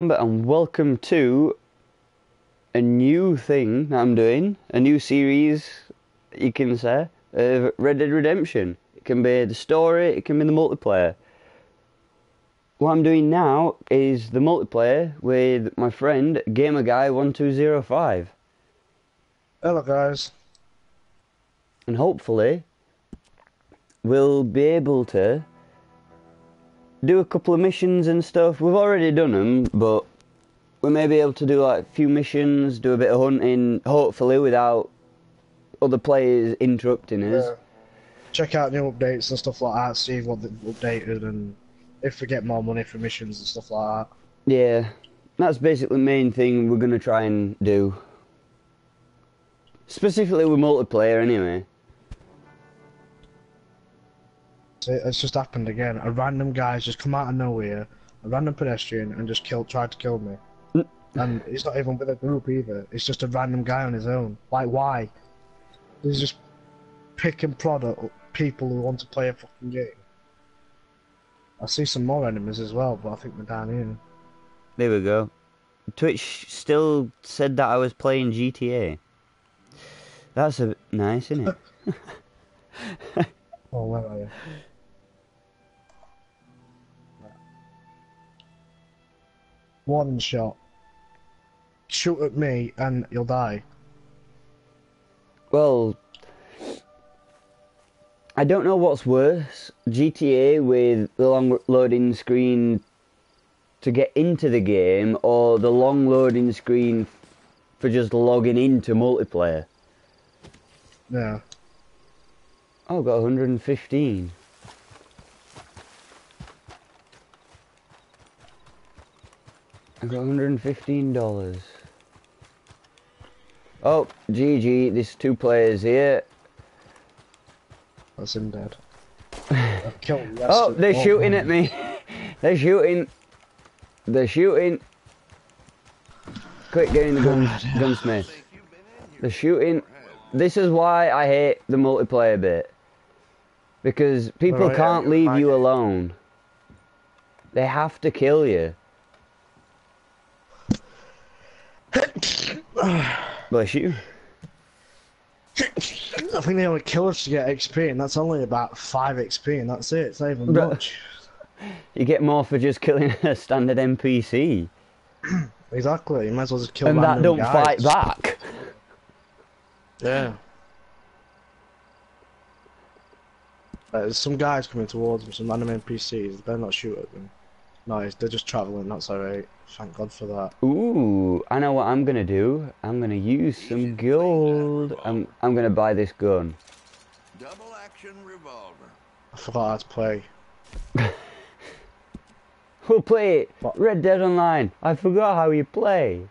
and welcome to a new thing that I'm doing, a new series, you can say, of Red Dead Redemption. It can be the story, it can be the multiplayer. What I'm doing now is the multiplayer with my friend GamerGuy1205. Hello guys. And hopefully, we'll be able to do a couple of missions and stuff. We've already done them, but we may be able to do like a few missions, do a bit of hunting, hopefully without other players interrupting us. Yeah. Check out new updates and stuff like that, see what they've updated and if we get more money for missions and stuff like that. Yeah, that's basically the main thing we're going to try and do. Specifically with multiplayer, anyway. It's just happened again. A random guy's just come out of nowhere, a random pedestrian, and just killed, tried to kill me. Mm. and he's not even with a group either. It's just a random guy on his own. Like, why? He's just picking product people who want to play a fucking game. I see some more enemies as well, but I think they're down here. There we go. Twitch still said that I was playing GTA. That's a nice, isn't it? Oh, where are you? One shot. Shoot at me and you'll die. Well, I don't know what's worse GTA with the long loading screen to get into the game or the long loading screen for just logging into multiplayer. Yeah. Oh, got 115. I got 115 dollars. Oh, GG, there's two players here. That's him dead. I've killed him Oh, they're shooting at me. they're shooting. They're shooting. Quick, get in the gun, gunsmith. They're shooting. This is why I hate the multiplayer bit. Because people Alright, can't leave you alone. They have to kill you. Bless you. I think they only kill us to get XP, and that's only about 5 XP, and that's it. It's not even But- much. You get more for just killing a standard NPC. Exactly. You might as well just kill and that don't guys. fight back. Yeah. Uh, there's some guys coming towards me, some random NPCs. They better not shoot at them. No, it's- they're just travelling. That's alright. Thank God for that. Ooh, I know what I'm gonna do. I'm gonna use some gold. I'm I'm gonna buy this gun. Double action revolver. I forgot how to play. We'll play it. What? Red Dead Online. I forgot how you play.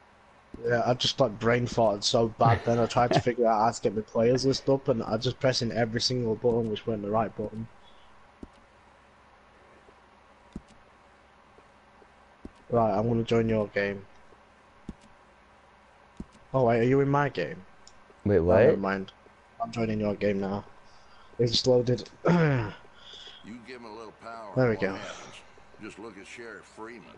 Yeah, I just like brain farted so bad. Then I tried to figure out how to get my players list up, and I just pressing every single button, which weren't the right button. Right, I'm gonna join your game. Oh wait, are you in my game? Wait, Oh, never what? mind. I'm joining your game now. It's loaded. You give him a little power. There we go. happens. Just look at Sheriff Freeman.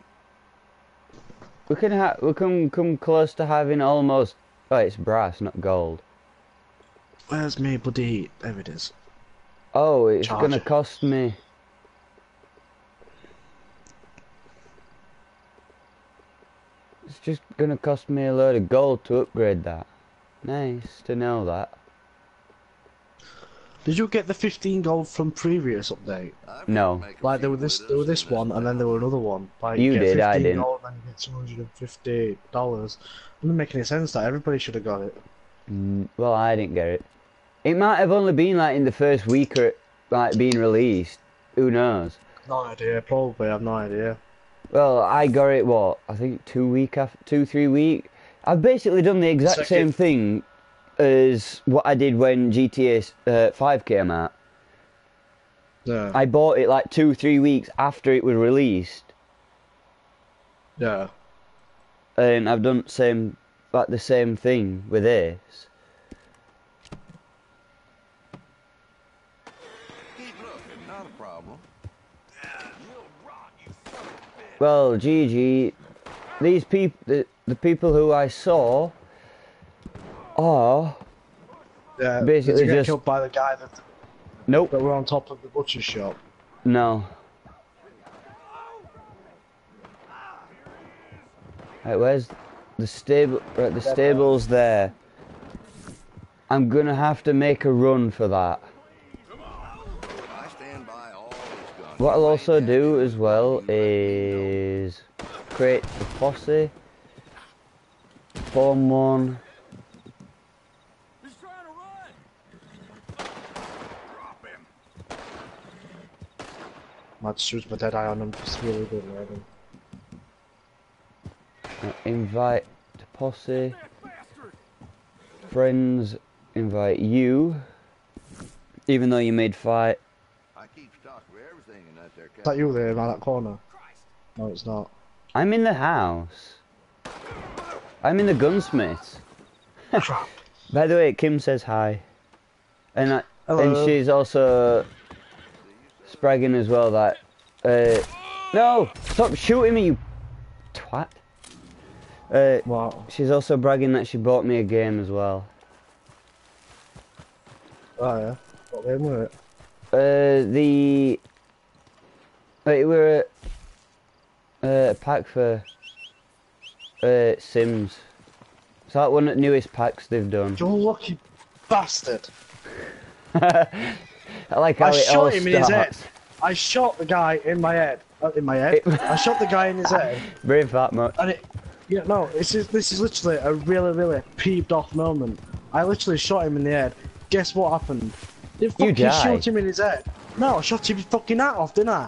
We can ha- we can come close to having almost. Oh, it's brass, not gold. Where's me bloody? There it is. Oh, it's gonna cost me. It's just gonna cost me a load of gold to upgrade that. Nice to know that. Did you get the 15 gold from previous update? No. got to make a Like there was this, there was this one, and then there were another one. Like You did, I 15 didn't. Gold, then you get 250 dollars. Doesn't make any sense. That everybody should have got it. Mm, well, I didn't get it. It might have only been like in the first week or like being released. Who knows? No idea. Probably. I have no idea. Well, I got it. What I think two week after two three week. I've basically done the exact Second- same thing as what I did when GTA uh, Five came out. Yeah. I bought it like two three weeks after it was released, Yeah. and I've done same like the same thing with this. Keep looking, not a problem. Well, GG. these people, the, the people who I saw, are Yeah, Basically just- killed by the guy that, nope, that were on top of the butcher shop. no. Right, where's the stable? Right, the stable's there. I'm gonna have to make a run for that. What I'll also do as well is create the posse, form one. He's trying to run. Drop him. Might just my dead eye on him. It's really good, man. uh, invite to posse, friends, invite you. Even though you made fight, I keep stock of everything in that there Is that you there, around that corner? No, it's not. I'm in the house. I'm in the gunsmith. By the way, Kim says hi, and I, and she's also spragging as well that. Uh, no, stop shooting me, you twat. Uh, she's also bragging that she bought me a game as well. Oh, yeah. What game were it? Uh, the wait, we're uh, a pack for uh, Sims. It's like one of the newest packs they've done. You lucky bastard. I like how I it all shot him in his head. I shot the guy in my head. Uh, in my head. I shot the guy in his head. Brave that much. And it, yeah, no, this is this is literally a really, really peeved off moment. I literally shot him in the head. Guess what happened? They fucking shot him in his head. No, I shot his fucking hat off, didn't I?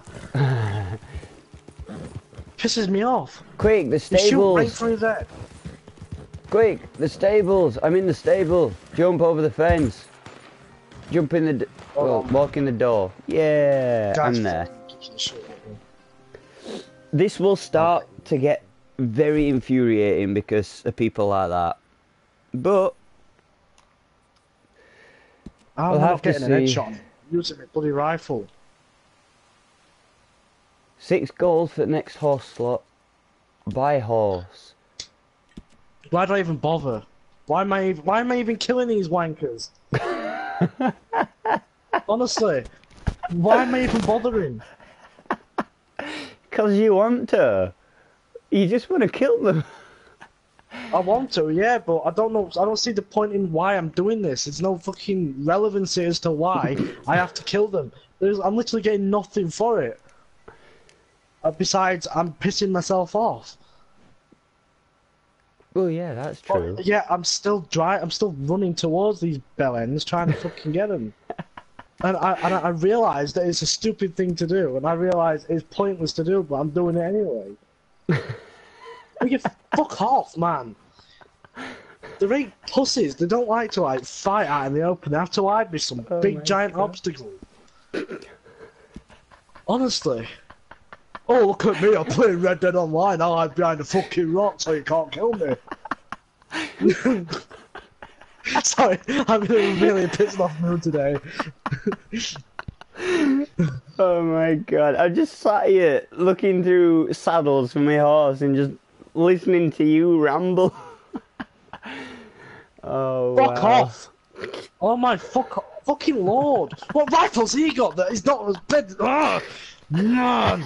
Pisses me off. Quick, the stables. You shoot right through head. Quick, the stables! I'm in the stable. Jump over the fence. Jump in the. D- Hold well, walk in the door. Yeah, Guy's I'm there. fucking kicking the shit out of me. This will start to get very infuriating because of people like that. But I'm We'll not have to getting an see. headshot. Using my bloody rifle. six gold for the next horse slot. Buy horse. Why do I even bother? Why am I even, why am I even killing these wankers? Honestly, why am I even bothering? Cause you want to. You just want to kill them. I want to, yeah, but I don't know. I don't see the point in why I'm doing this. It's no fucking relevancy as to why I have to kill them. There's, I'm literally getting nothing for it. Uh, besides, I'm pissing myself off. Well, yeah, that's But, true. yeah, I'm still dry. I'm still running towards these bellends, trying to fucking get them. And I and I realise that it's a stupid thing to do, and I realise it's pointless to do, but I'm doing it anyway. Will you fuck off, man? They're ain't pussies. They don't like to like fight out in the open. They have to hide with some Oh big giant God. obstacle. Honestly. Oh, look at me! I'm playing Red Dead Online. I hide behind a fucking rock so you can't kill me. Sorry, I'm in a really pissed off mood today. Oh my god, I'm just sat here looking through saddles for my horse and just listening to you ramble. oh, Fuck wow. off! Oh my fuck, fucking lord! What rifles he got that is not as big? Ugh, ah, man,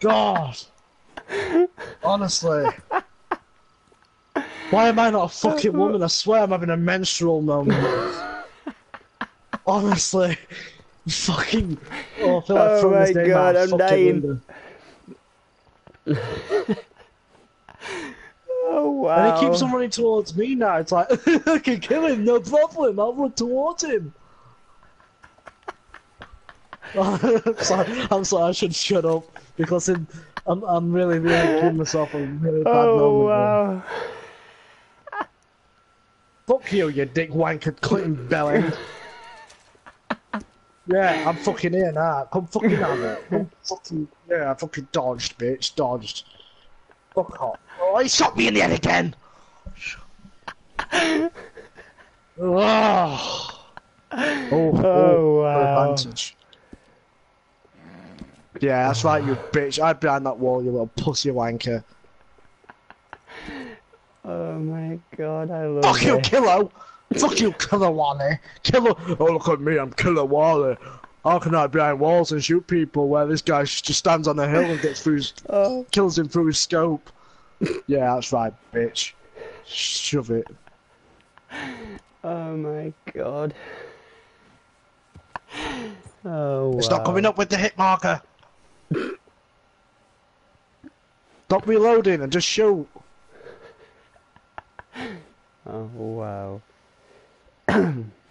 God, honestly. Why am I not a fucking woman? I swear I'm having a menstrual moment. Honestly, fucking. Oh, I feel like Oh my God, I'm dying. Oh wow. And he keeps on running towards me now. It's like, I can kill him, no problem. I'll run towards him. I'm sorry, I'm sorry, I should shut up because in, I'm, I'm really, really giving myself a really bad Oh moment. here. wow. Fuck you, you dick wanker Clinton Bellend. yeah, I'm fucking here now. Come fucking have it. Come fucking, yeah, I fucking dodged, bitch. Dodged. Fuck off. Oh, he shot me in the head again. Oh. Oh, oh, oh, Oh, wow. advantage. Yeah, that's right, you bitch. I'd behind that wall, you little pussy wanker. Oh my god, I love Fuck you, it. Killer! Fuck you, Killer Wally! Killer! Oh, look at me, I'm Killer Wally. How can I hide behind walls and shoot people where this guy just stands on a hill and gets through his, Oh, kills him through his scope? Yeah, that's right, bitch. Shove it. oh my god. Oh, It's wow. not coming up with the hit marker. Stop reloading and just shoot. Oh, wow.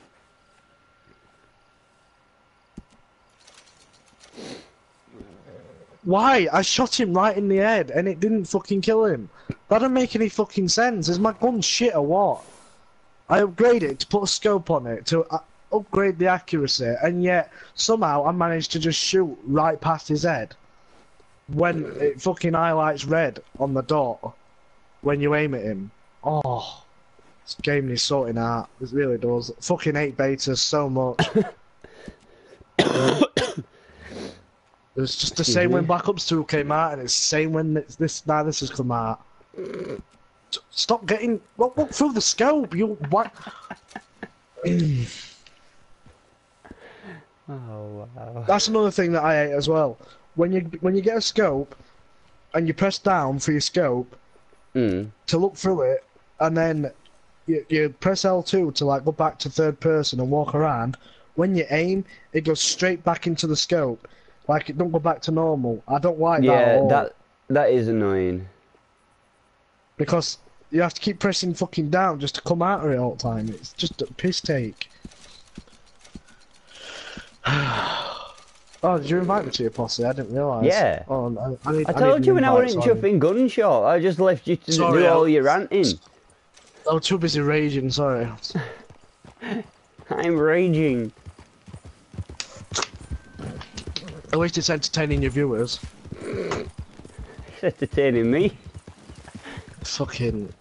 Why? I shot him right in the head and it didn't fucking kill him. That don't make any fucking sense. Is my gun shit or what? I upgraded it to put a scope on it to uh, upgrade the accuracy, and yet somehow I managed to just shoot right past his head when it fucking highlights red on the dot when you aim at him. Oh, this game needs sorting out. It really does. Fucking hate beta so much. It's just the Excuse same when me? Black Ops 2 came out, and it's the same when it's this now this has come out. Stop getting look, look through the scope. You what? Oh, wow. That's another thing that I hate as well. When you when you get a scope, and you press down for your scope Mm. to look through it, and then you, you press L2 to like go back to third person and walk around. When you aim, it goes straight back into the scope. Like it don't go back to normal. I don't like that. Yeah, that that is annoying. because you have to keep pressing fucking down just to come out of it all the time. It's just a piss take. oh, did you invite me to your posse? I didn't realise. Yeah. Oh, I, I, need, I I told need you when I invite, wasn't so chuffing gunshot. I just left you to Sorry, do all I- your ranting. I was too busy raging. Sorry. I'm raging. At least it's entertaining your viewers. It's entertaining me. Fucking.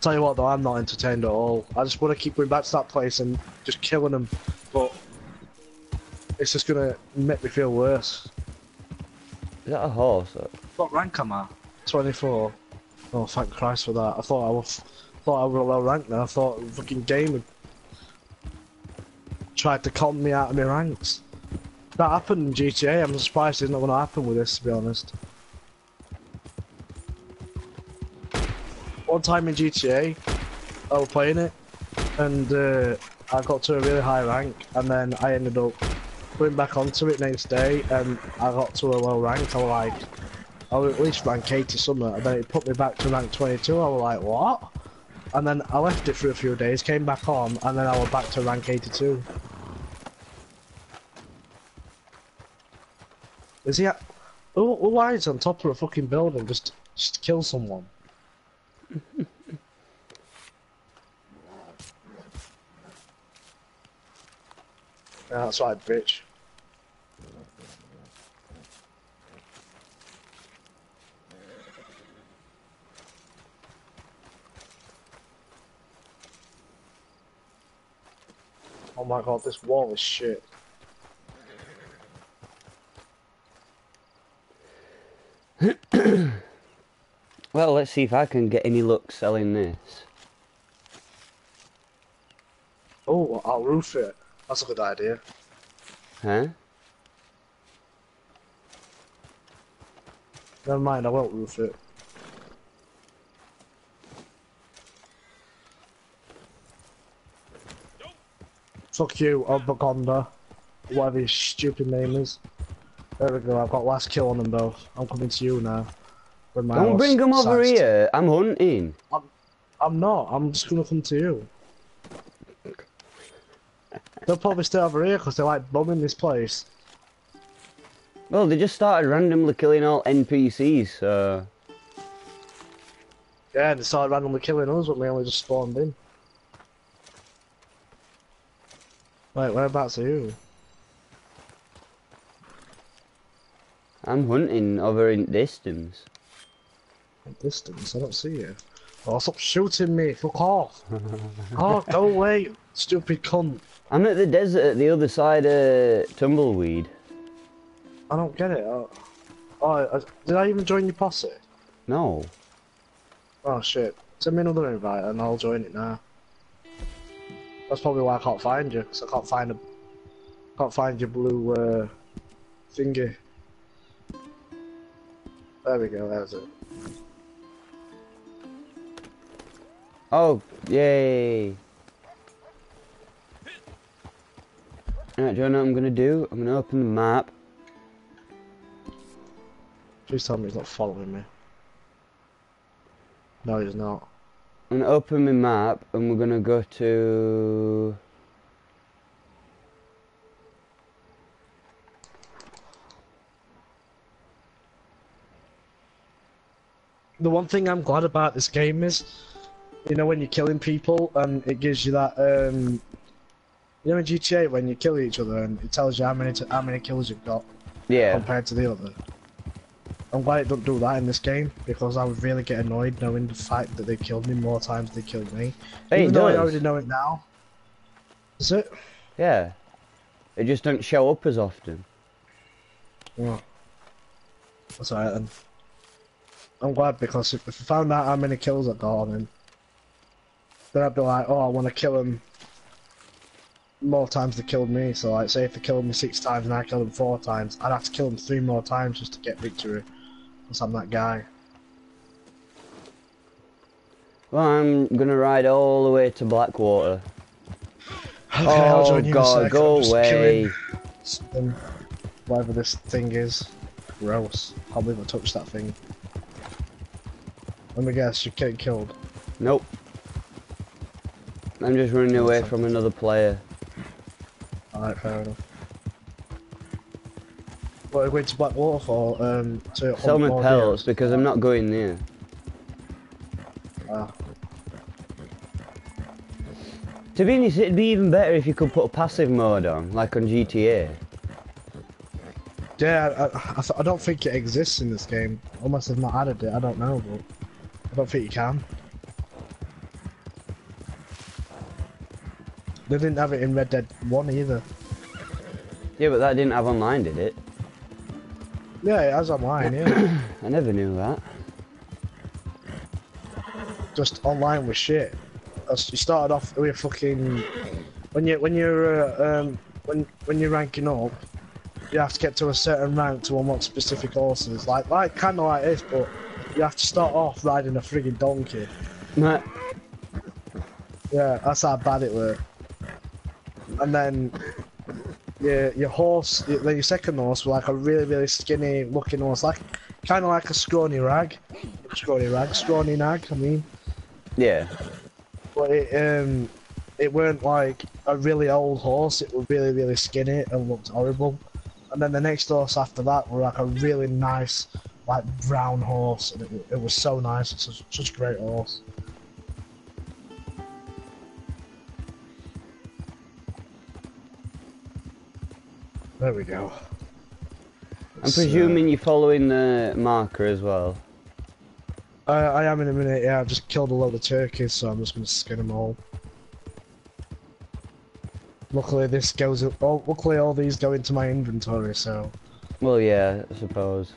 Tell you what though, I'm not entertained at all. I just want to keep going back to that place and just killing them, but it's just gonna make me feel worse. Is that a horse? What rank am I? 24. Oh, thank Christ for that. I thought I was, thought I was low rank now. I thought the fucking game had tried to con me out of my ranks. That happened in GTA. I'm surprised it's not going to happen with this, to be honest. One time in GTA, I was playing it, and uh, I got to a really high rank, and then I ended up going back onto it next day, and I got to a low rank. I was like, I was at least rank 80 something, and then it put me back to rank 22. I was like, what? And then I left it for a few days, came back on, and then I was back to rank 82. Is he. Who, who hides on top of a fucking building just, just kill someone? yeah, that's right, bitch. Oh my god, this wall is shit. Well, let's see if I can get any luck selling this. Oh, I'll roof it. That's a good idea. Huh? Never mind, I won't roof it. Fuck you, Obagonda. Whatever your stupid name is. There we go, I've got last kill on them both. I'm coming to you now. Don't bring them over sized- here. I'm hunting. I'm I'm not, I'm just gonna come to you. They'll probably stay over here because they're like bombing this place. Well, they just started randomly killing all NPCs, so... Yeah, they started randomly killing us when we only just spawned in. Wait, whereabouts are you? I'm hunting over in distance. Distance, I don't see you. Oh, stop shooting me, fuck off! oh, go away, stupid cunt. I'm at the desert at the other side of Tumbleweed. I don't get it. Oh, oh I- did I even join your posse? No. Oh shit. Send me another invite and I'll join it now. That's probably why I can't find you, because I can't find a, can't find your blue uh, thingy. There we go. There's it. Oh, yay! Alright, do you know what I'm gonna do? I'm gonna open the map. Please tell me he's not following me. No, he's not. I'm gonna open my map and we're gonna go to. The one thing I'm glad about this game is, you know, when you're killing people and it gives you that, um, you know, in GTA when you kill each other and it tells you how many how many kills you've got Yeah. compared to the other. I'm glad it don't do that in this game because I would really get annoyed knowing the fact that they killed me more times than they killed me. Hey, Even though I already know it now. Is it? Yeah. It just don't show up as often. Oh. That's alright then. I'm glad because if, if I found out how many kills I got on him, then I'd be like, oh, I want to kill him more times than killed me. So, like, say if they killed me six times and I killed him four times, I'd have to kill him three more times just to get victory. Because I'm that guy. Well, I'm gonna ride all the way to Blackwater. Okay, I'll oh join you in a god, go away. whatever this thing is. Gross. Can't believe I touched that thing. Let me guess, you're getting killed. Nope. I'm just running away from another player. Alright, fair enough. What are we going to Blackwater for? Um, to Sell me deer? because I'm not going there. Ah, To be honest, it'd be even better if you could put a passive mode on, like on GTA. yeah, I, I, I, I don't think it exists in this game. Unless they've not added it, I don't know, but I don't think you can. They didn't have it in Red Dead 1 either. Yeah, but that didn't have online, did it? Yeah, it has online, yeah. I never knew that. Just online with shit. You started off with fucking when you when you're uh, um when when you're ranking up, you have to get to a certain rank to unlock specific horses. Like like kind of like this, but you have to start off riding a frigging donkey. Nah, Yeah, that's how bad it were. And then your your horse, then your second horse, was like a really really skinny looking horse, like kind of like a scrawny rag, scrawny rag, scrawny nag. I mean. Yeah. But it um it weren't like a really old horse, it was really, really skinny and looked horrible. And then the next horse after that were like a really nice, like brown horse, and it, it was so nice. It's such, such a great horse. There we go. I'm It's, uh, presuming you're following the marker as well. I, I am in a minute. Yeah, I've just killed a load of turkeys, so I'm just gonna skin them all. Luckily, this goes. Oh, luckily, all these go into my inventory, so Well, yeah, I suppose.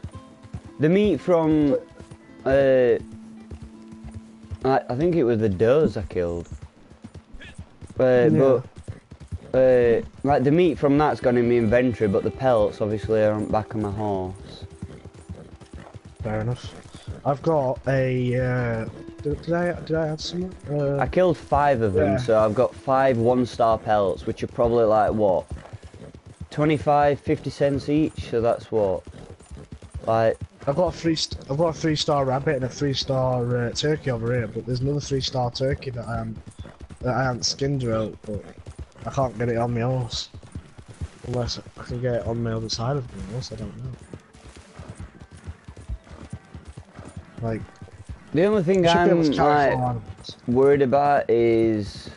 The meat from, uh, I, I think it was the does I killed. Uh, Yeah. But, uh, like the meat from that's gone in my inventory, but the pellets obviously are on the back of my horse. fair enough. I've got a. Uh, did, did I did I have some? Uh, I killed five of them, Yeah. so I've got five one-star pellets, which are probably like what, 25, 50 cents each. So that's what, like, I've got a three. St- I've got a three star rabbit and a three star uh, turkey over here, but there's another three star turkey that I am that I haven't skinned out, but I can't get it on my horse unless I can get it on the other side of my horse. I don't know. Like, the only thing you should be able I'm like worried about is,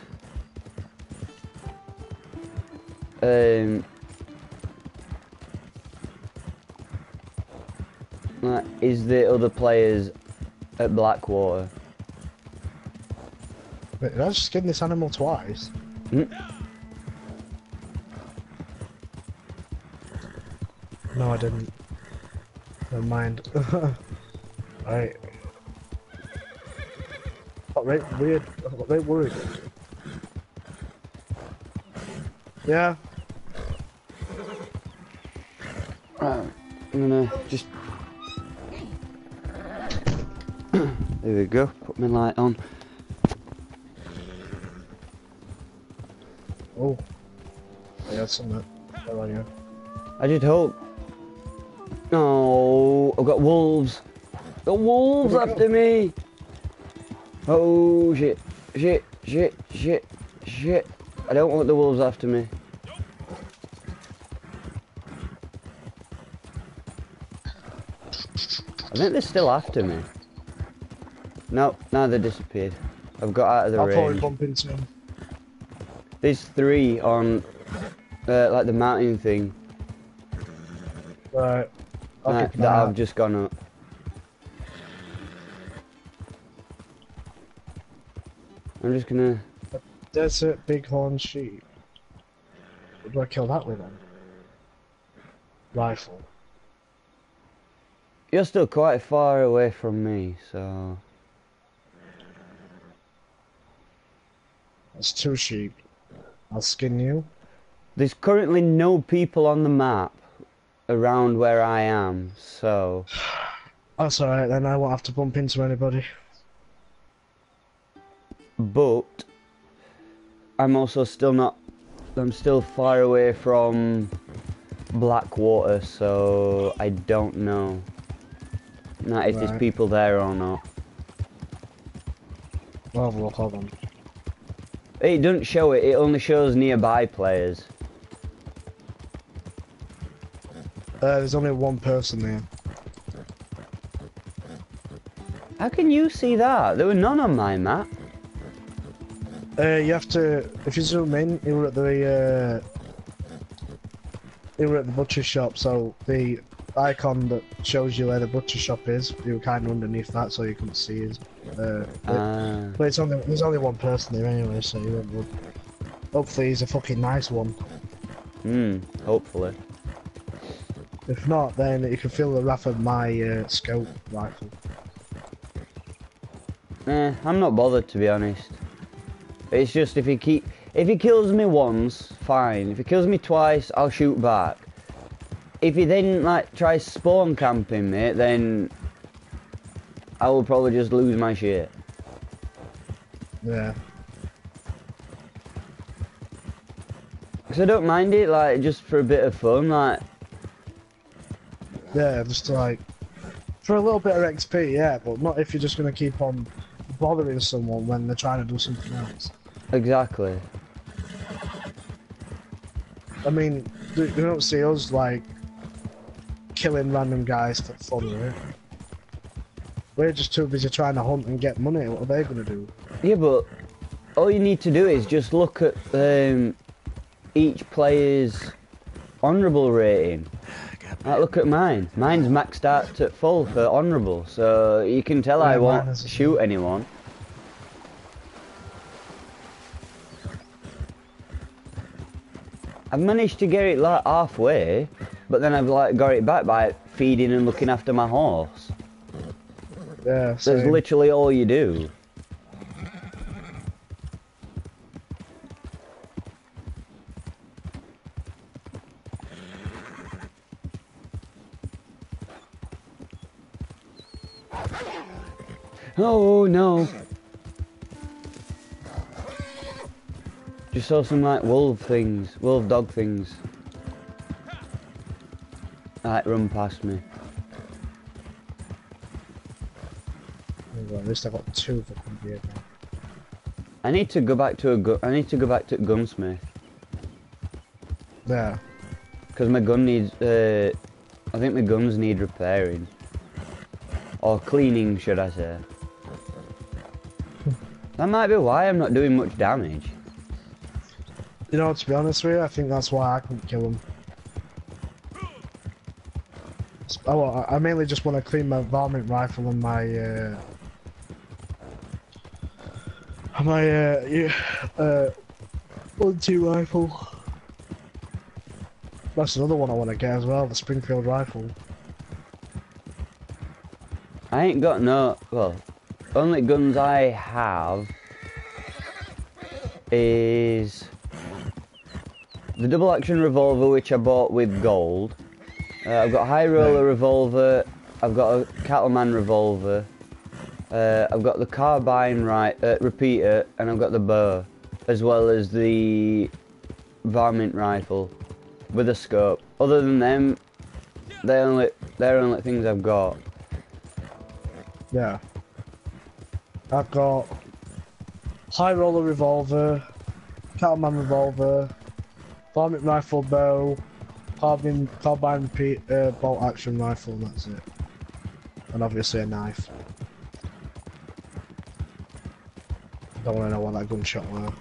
um, like, is the other players at Blackwater? Wait, did I just skin this animal twice? Hmm? No, I didn't. Never mind. right. got right weird. I got right worried. Yeah, Right, I'm gonna just. There we go. Put my light on. Oh. I got some uh, that. Where are you? I just hope. No, I've got wolves. The wolves after me. Oh shit, shit, shit, shit, shit. I don't want the wolves after me. I think they're still after me. No, now they disappeared. I've got out of the I'll probably bump into him. There's three on, uh, like the mountain thing Right. I'll uh, that I've just gone up. I'm just gonna. Desert bighorn sheep. What do I kill that with then? Rifle. You're still quite far away from me, so. That's two sheep. I'll skin you. There's currently no people on the map around where I am, so. That's alright then, I won't have to bump into anybody. But. I'm also still not. I'm still far away from Blackwater, so I don't know. Not if there's people there or not. We'll have a look, hold on. It doesn't show it, it only shows nearby players. Uh, there's only one person there. How can you see that? There were none on my map. Uh, you have to, if you zoom in, you were at the, uh, you were at the butcher shop, so the icon that shows you where the butcher shop is, you were kind of underneath that, so you couldn't see his. Uh, but- Ah. but it's only, there's only one person there anyway, so you won't. Hopefully he's a fucking nice one. Hmm, hopefully. If not, then you can feel the wrath of my uh, scope rifle. Eh, I'm not bothered to be honest. It's just if he keep if he kills me once, fine. If he kills me twice, I'll shoot back. If he then like try spawn camping me, then I will probably just lose my shit. Yeah. Cause I don't mind it, like just for a bit of fun, like Yeah, just like for a little bit of XP, yeah, but not if you're just gonna keep on bothering someone when they're trying to do something else. exactly. I mean, you you don't see us like killing random guys for fun, right? We're just too busy trying to hunt and get money. What are they gonna do? Yeah, but all you need to do is just look at um, each player's honourable rating. Like, look at mine. Mine's maxed out at full for honourable, so you can tell I Yeah, mine won't shoot anyone. I've managed to get it like halfway, but then I've like got it back by feeding and looking after my horse. Yeah, That's literally all you do. Oh no. Just saw some like wolf things, wolf dog things. Like run past me. Well, at least I got two fucking gear now. I need to go back to a I need to go back to gunsmith Yeah. because my gun needs. Uh, I think my guns need repairing or cleaning, should I say? That might be why I'm not doing much damage. You know, to be honest with you, I think that's why I couldn't kill him. Oh, I mainly just want to clean my varmint rifle and my uh, my uh, yeah, uh, one-two rifle. That's another one I want to get as well, the Springfield rifle. I ain't got no. Well, only guns I have is the double action revolver which I bought with gold. Uh, I've got a high roller revolver. I've got a cattleman revolver. Uh, I've got the carbine right uh, repeater, and I've got the bow, as well as the varmint rifle with a scope. Other than them, they're only they're only things I've got. Yeah. I've got high roller revolver, cattleman revolver, varmint rifle bow, carbine carbine uh, bolt action rifle, and that's it. And obviously a knife. Don't want to know what that gunshot were.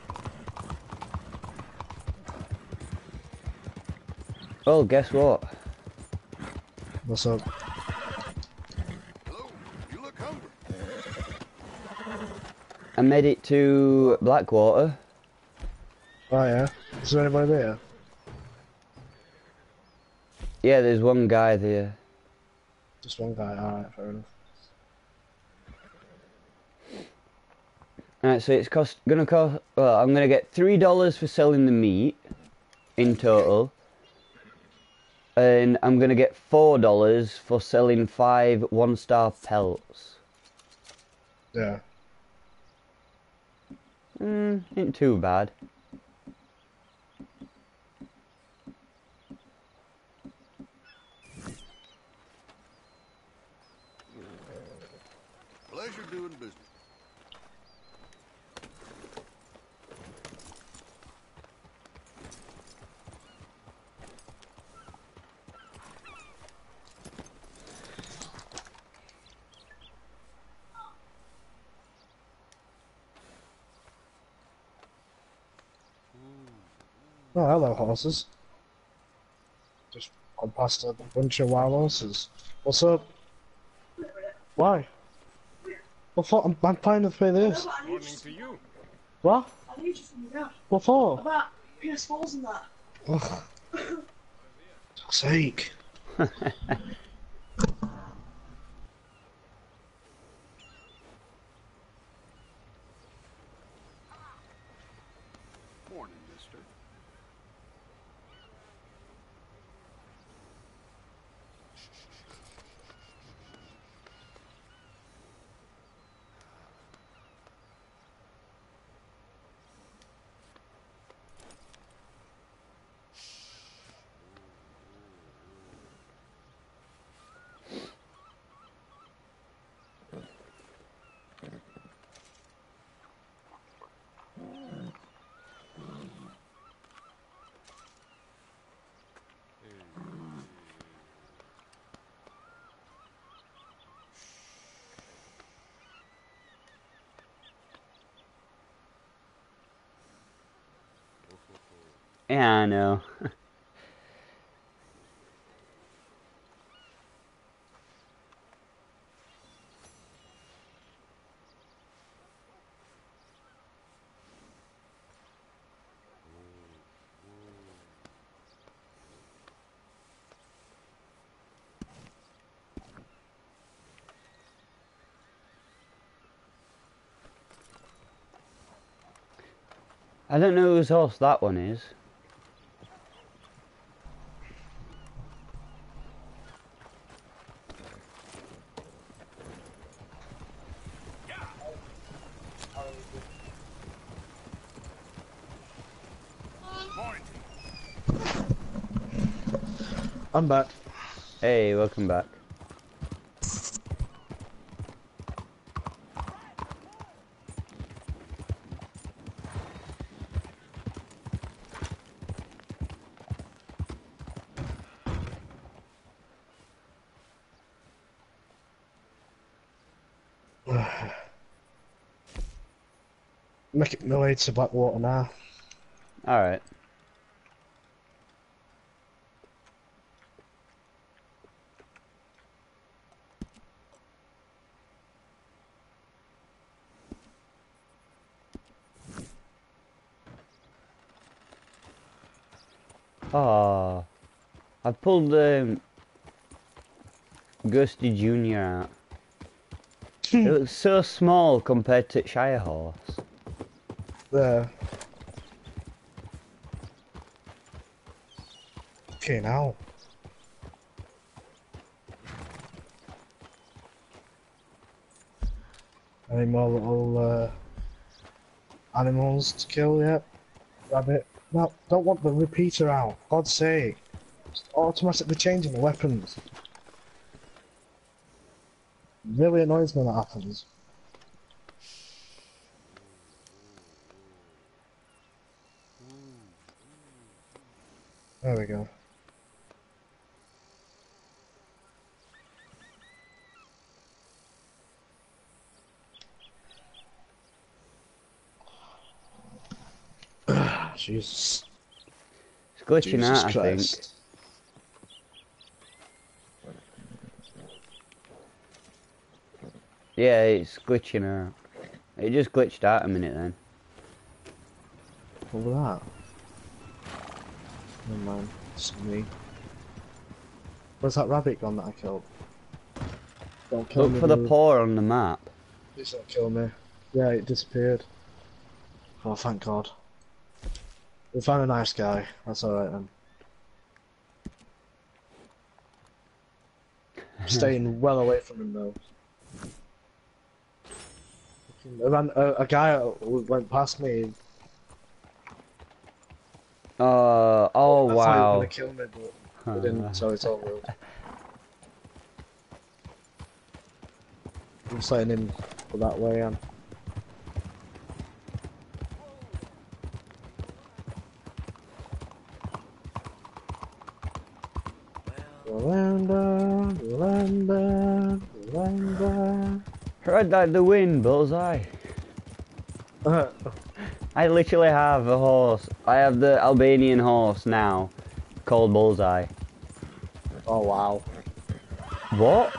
Oh, guess what? What's up? Hello, you look hungry. I made it to Blackwater. Oh yeah. Is there anybody there? Yeah, there's one guy there. Just one guy. Alright, fair enough. Alright, so it's cost gonna cost. Well, I'm gonna get three dollars for selling the meat in total, and I'm gonna get four dollars for selling five one-star pelts. Yeah. Hmm, ain't too bad. Oh, hello, horses. Just gone past a bunch of wild horses. What's up? Why? What for? I'm, I'm fine to pay this. Morning to you. What? I need you from your dad. What for? About PS4s and that. Ugh. Fuck's sake. Yeah, I know. I don't know whose horse that one is. I'm back. Hey, welcome back. Making my way to Blackwater now. Alright. Ah, I've pulled um, Ghosty Junior out. it looks so small compared to Shire Horse. There. Okay, now. Any more little uh, animals to kill yet? Rabbit. No, don't want the repeater out. God's sake. Automatically changing the weapons. Really annoys me when that happens. There we go. Jesus. It's glitching Jesus out, I think. Yeah, it's glitching out. It just glitched out a minute then. What was that? Never mind. It's me. Where's that rabbit gone that I killed? Don't kill Look me. for the paw on the map. Please don't kill me. Yeah, it disappeared. Oh, thank God. We found a nice guy. That's alright then. Staying well away from him though. A, ran- a, a guy went past me. Uh, oh I thought he was wow. gonna kill me, but he didn't. So it's all good. I'm setting him for that way, and Ride like the wind, bullseye. I literally have a horse. I have the Albanian horse now, called Bullseye. oh wow. What?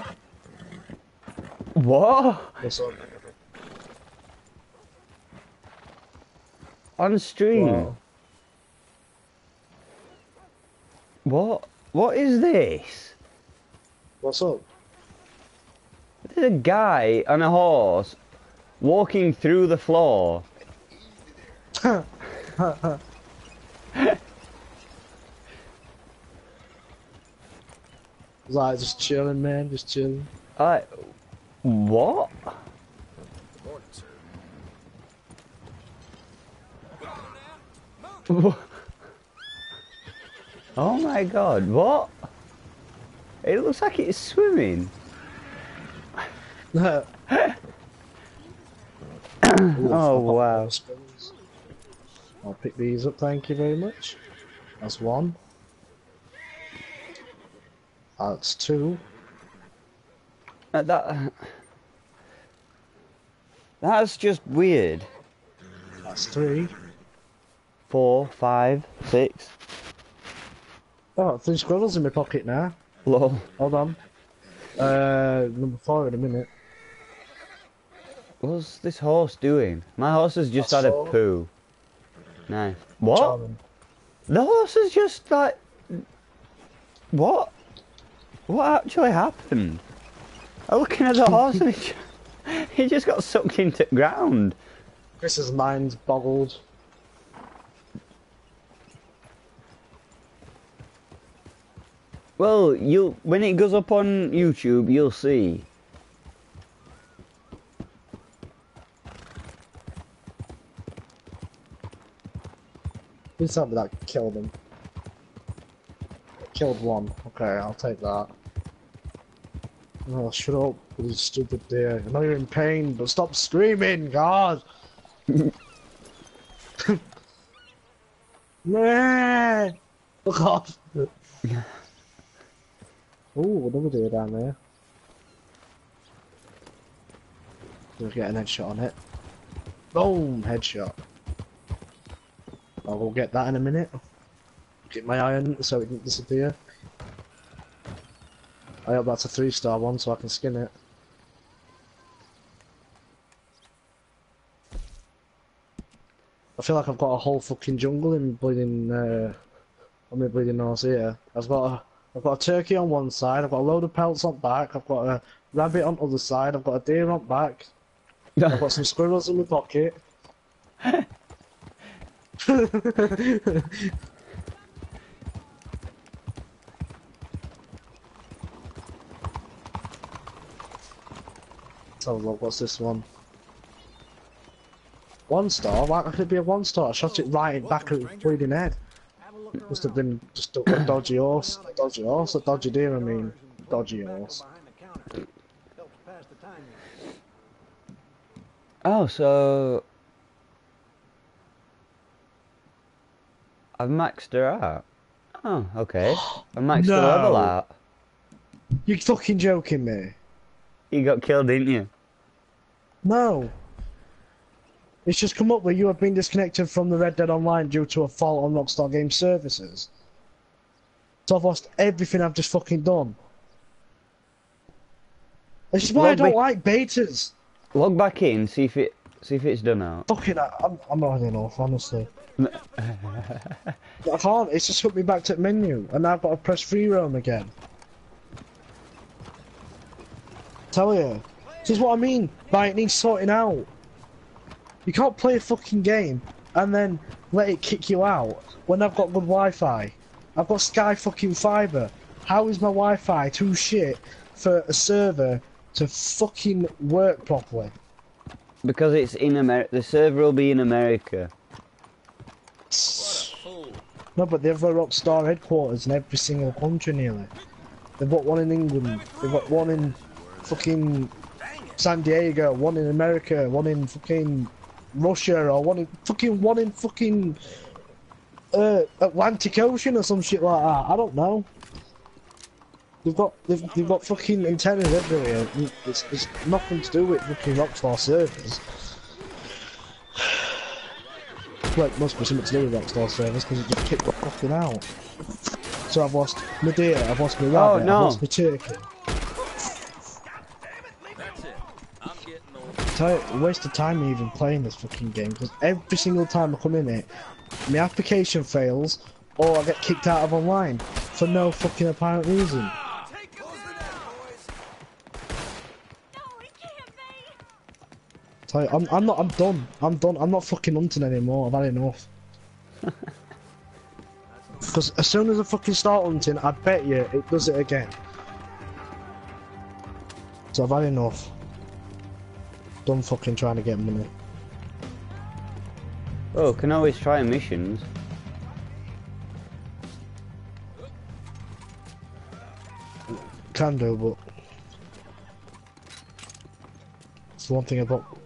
What? What's? On stream? Wow. What? What is this? What's up? There's a guy on a horse walking through the floor. Like just chilling, man, just chilling. I. What? Morning. Oh my god, what? It looks like it's swimming. Oh wow. I'll pick these up, thank you very much. That's one. That's two. Uh, That. That's just weird. That's three. Four, five, six. Oh, three squirrels in my pocket now. Lol. Hold on. Uh, number four in a minute. What's this horse doing? My horse has just That's had a poo. Nice. What? Charming. The horse is just like. What? What actually happened? I'm looking at the horse and he, ju- he just got sucked into the ground. Chris's mind's boggled. Well, you'll when it goes up on YouTube, you'll see. Tell me that killed him. Killed one. Okay, I'll take that. Oh, shut up, you stupid deer. I know you're in pain, but stop screaming, God! Nah! Look off! Ooh, another deer down there. We'll get an headshot on it. Boom! Headshot. I will get that in a minute. Get my iron so it doesn't disappear. I hope that's a three star one so I can skin it. I feel like I've got a whole fucking jungle in bleeding uh on my bleeding horse here. I've got a I've got a turkey on one side, I've got a load of pelts on back, I've got a rabbit on the other side. I've got a deer on back. I've got some squirrels in my pocket. Oh, so look, what's this one? One star? Why could it be a one star? I shot it right in back at its bleeding head. Must have been just a, a dodgy horse. A dodgy horse? A dodgy deer, I mean. Dodgy horse. Oh, so I've maxed her out. Oh, okay. I've maxed the level out. You're fucking joking me? You got killed, didn't you? No. It's just come up where you have been disconnected from the Red Dead Online due to a fault on Rockstar Game Services. So I've lost everything I've just fucking done. This is why I don't like betas. Log back in, see if it see if it's done out. Fucking, I- I'm, I'm not had enough, honestly. I can't, it's just took me back to the menu, and now I've got to press free roam again. Tell you, this is what I mean by it needs sorting out. You can't play a fucking game and then let it kick you out when I've got good Wi-Fi. I've got Sky fucking fiber. How is my Wi-Fi too shit for a server to fucking work properly? Because it's in America. The server will be in America. No, but they've got Rockstar headquarters in every single country nearly. They've got one in England, they've got one in fucking San Diego, one in America, one in fucking Russia, or one in fucking one in fucking uh, Atlantic Ocean or some shit like that. I don't know. They've got they've, they've got fucking antennas everywhere. It's, it's nothing to do with fucking Rockstar servers. It must be something to do with Rockstar servers because it just kicked the fucking out. So I've lost my deer, I've lost my Oh, rabbit, no. I've lost my turkey. Tell you, a waste of time even playing this fucking game because every single time I come in it, my application fails or I get kicked out of online for no fucking apparent reason. No, it can't be. Tell you, I'm, I'm not, I'm done. I'm done. I'm not fucking hunting anymore. I've had enough. Because as soon as I fucking start hunting, I bet you it does it again. So I've had enough. Done fucking trying to get money. Oh, can I always try missions. Can do, but it's one thing about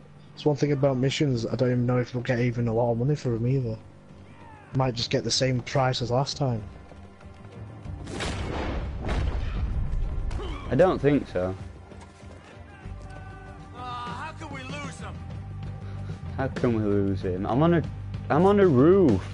it's one thing about missions. I don't even know if we'll get even a lot of money for them either. Might just get the same price as last time. I don't think so. Ah, how can we lose them? How can we lose him? I'm on a, I'm on a roof.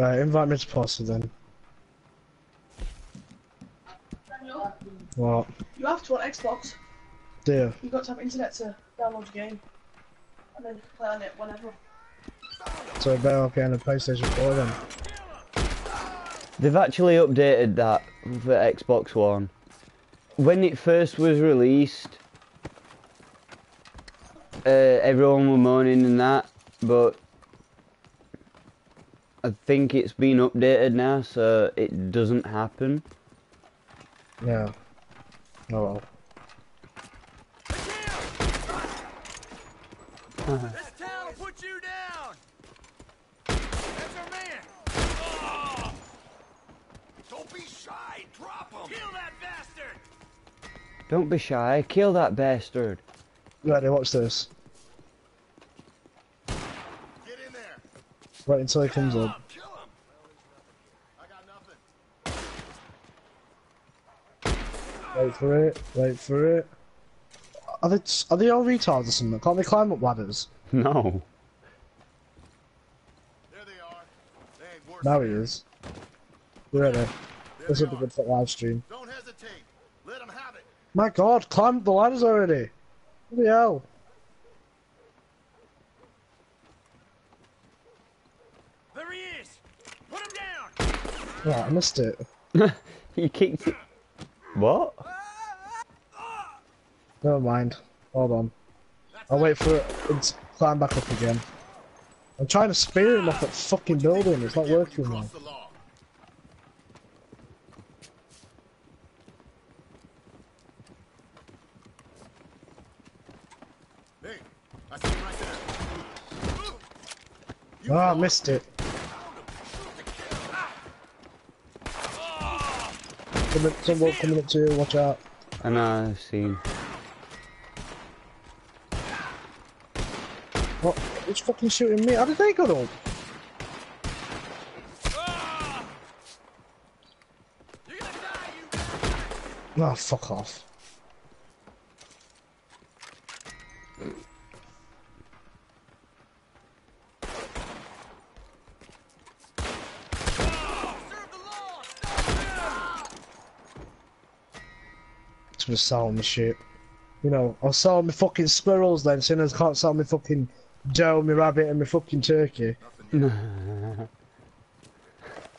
Right, invite me to Posse then. Daniel, What? you have to on Xbox. Dear. You've got to have internet to download the game. And then play on it whenever. So I better be on the PlayStation 4 then. They've actually updated that for Xbox One. When it first was released, uh, everyone were moaning and that, but I think it's been updated now, so it doesn't happen. Yeah. Oh well. This town will put you down! That's our man! Oh! Don't be shy. Drop him. Kill that bastard! Don't be shy, kill that bastard. Ready, watch this. Right until he comes up. Wait for it, wait for it. Are they, are they all retards or something? Can't they climb up ladders? No. Now he is. You ready? This will be good for live stream. My god, climb the ladders already! What the hell? Down. Right, I missed it. you kicked it. What? Never mind. Hold on. I'll wait for it to climb back up again. I'm trying to spear him off that fucking building, it's not working now. Cross the law. Hey, I see him right there. Ah, I missed it. Coming, someone coming up to you, watch out. And I've seen. What? Who's fucking shooting me? How did they get up? You're gonna die, you. Oh, fuck off. Just gonna sell me shit. You know, I'll sell me fucking squirrels then, seeing as I can't sell me fucking doe, me rabbit, and me fucking turkey. At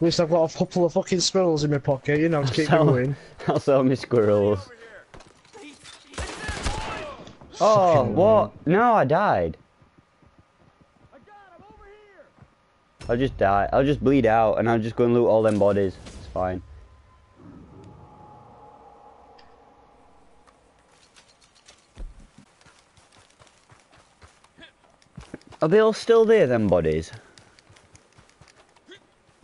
least I've got a couple of fucking squirrels in my pocket, you know, to keep me Sell- going. I'll sell me squirrels. Oh, Fucking what? No, I died. I got him over here. I'll just die. I'll just bleed out and I'll just go and loot all them bodies. It's fine. Are they all still there, them bodies?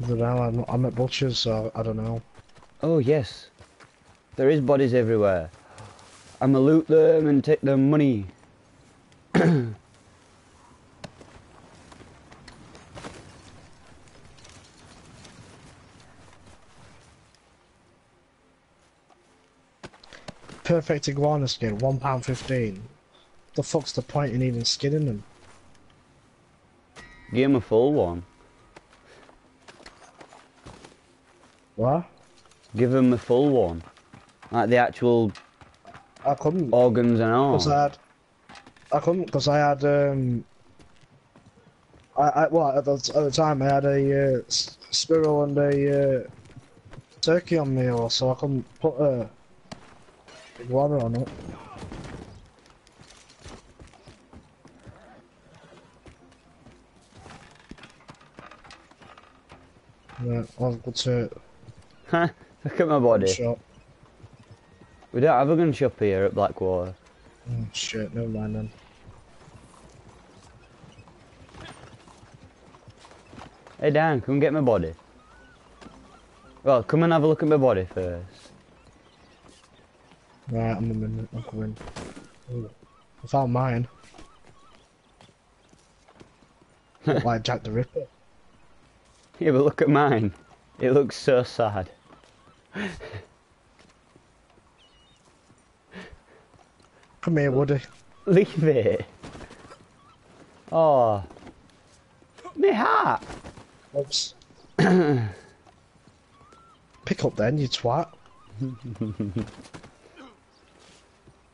I don't know, I'm, I'm at Butcher's, so I don't know. Oh, yes. There is bodies everywhere. I'ma loot them and take their money. Perfect iguana skin, £1.15. The fuck's the point in even skinning them? Give 'em a full one. What? Give him a full one. Like the actual I couldn't. organs and all. Because I had, I couldn't because I had um. I, I well at the, at the time I had a uh, squirrel and a uh, turkey on me, or so I couldn't put a iguana on it. Yeah, I'll go to Huh? Look at my body. We don't have a gun shop here at Blackwater. Oh, shit, never mind then. Hey Dan, come and get my body. Well, come and have a look at my body first. Right, I'm a minute, I'm coming. Ooh, I found mine. Like Jack the Ripper. Yeah, but look at mine. It looks so sad. Come here, Woody. Leave it. Oh. My hat. Oops. Pick up then, you twat.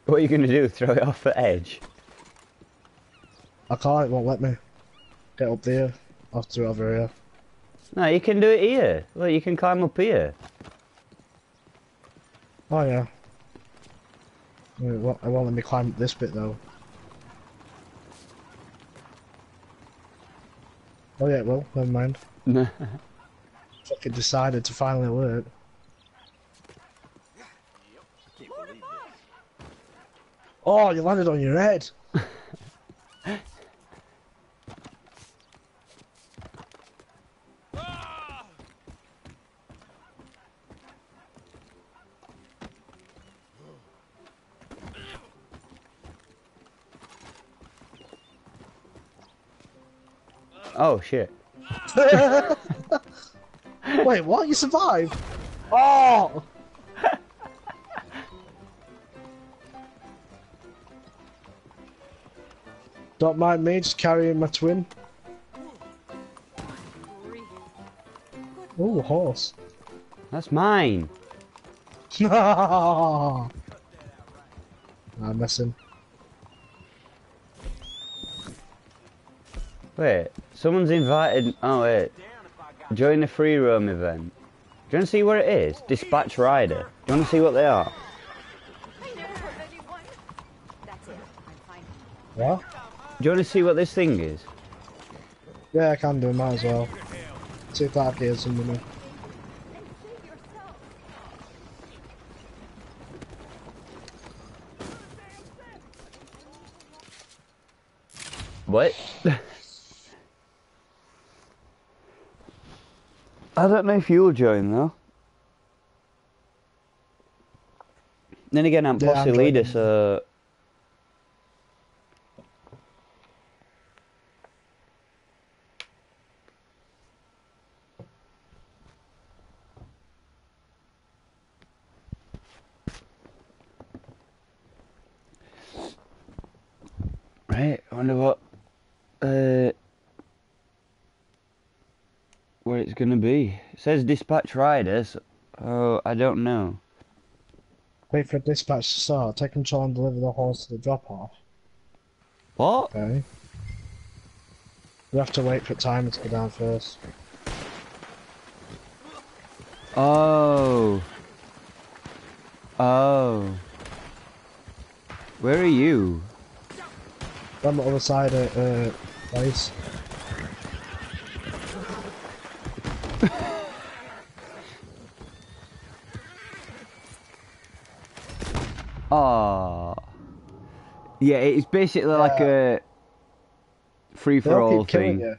What are you gonna do? Throw it off the edge? I can't, it won't let me. Get up there. I have to it over here. No, you can do it here. Look, you can climb up here. Oh yeah. Wait, what? It won't let me climb up this bit though. Oh yeah, well, never mind. Fucking decided to finally work. Oh, you landed on your head. oh shit. Wait, what? You survived? Oh! Don't mind me, just carrying my twin. Ooh, a horse. That's mine. I'm messing. Wait, someone's invited. Oh wait, join the free roam event. Do you want to see what it is? Dispatch rider. Do you want to see what they are? I never hurt anyone. That's it. I'm fine. What? Do you want to see what this thing is? Yeah, I can do. Might as well. See if that gives some money. And save yourself. What? I don't know if you'll join though. Then again, I'm Yeah, I'm posse leader, joining. so right. I wonder what uh where it's gonna be. It says dispatch riders. Oh, I don't know. Wait for a dispatch to start. Take control and deliver the horse to the drop off. What? Okay. We have to wait for timer to go down first. Oh. Oh. Where are you? On the other side of uh, place. Yeah, it's basically like a free for all thing. you.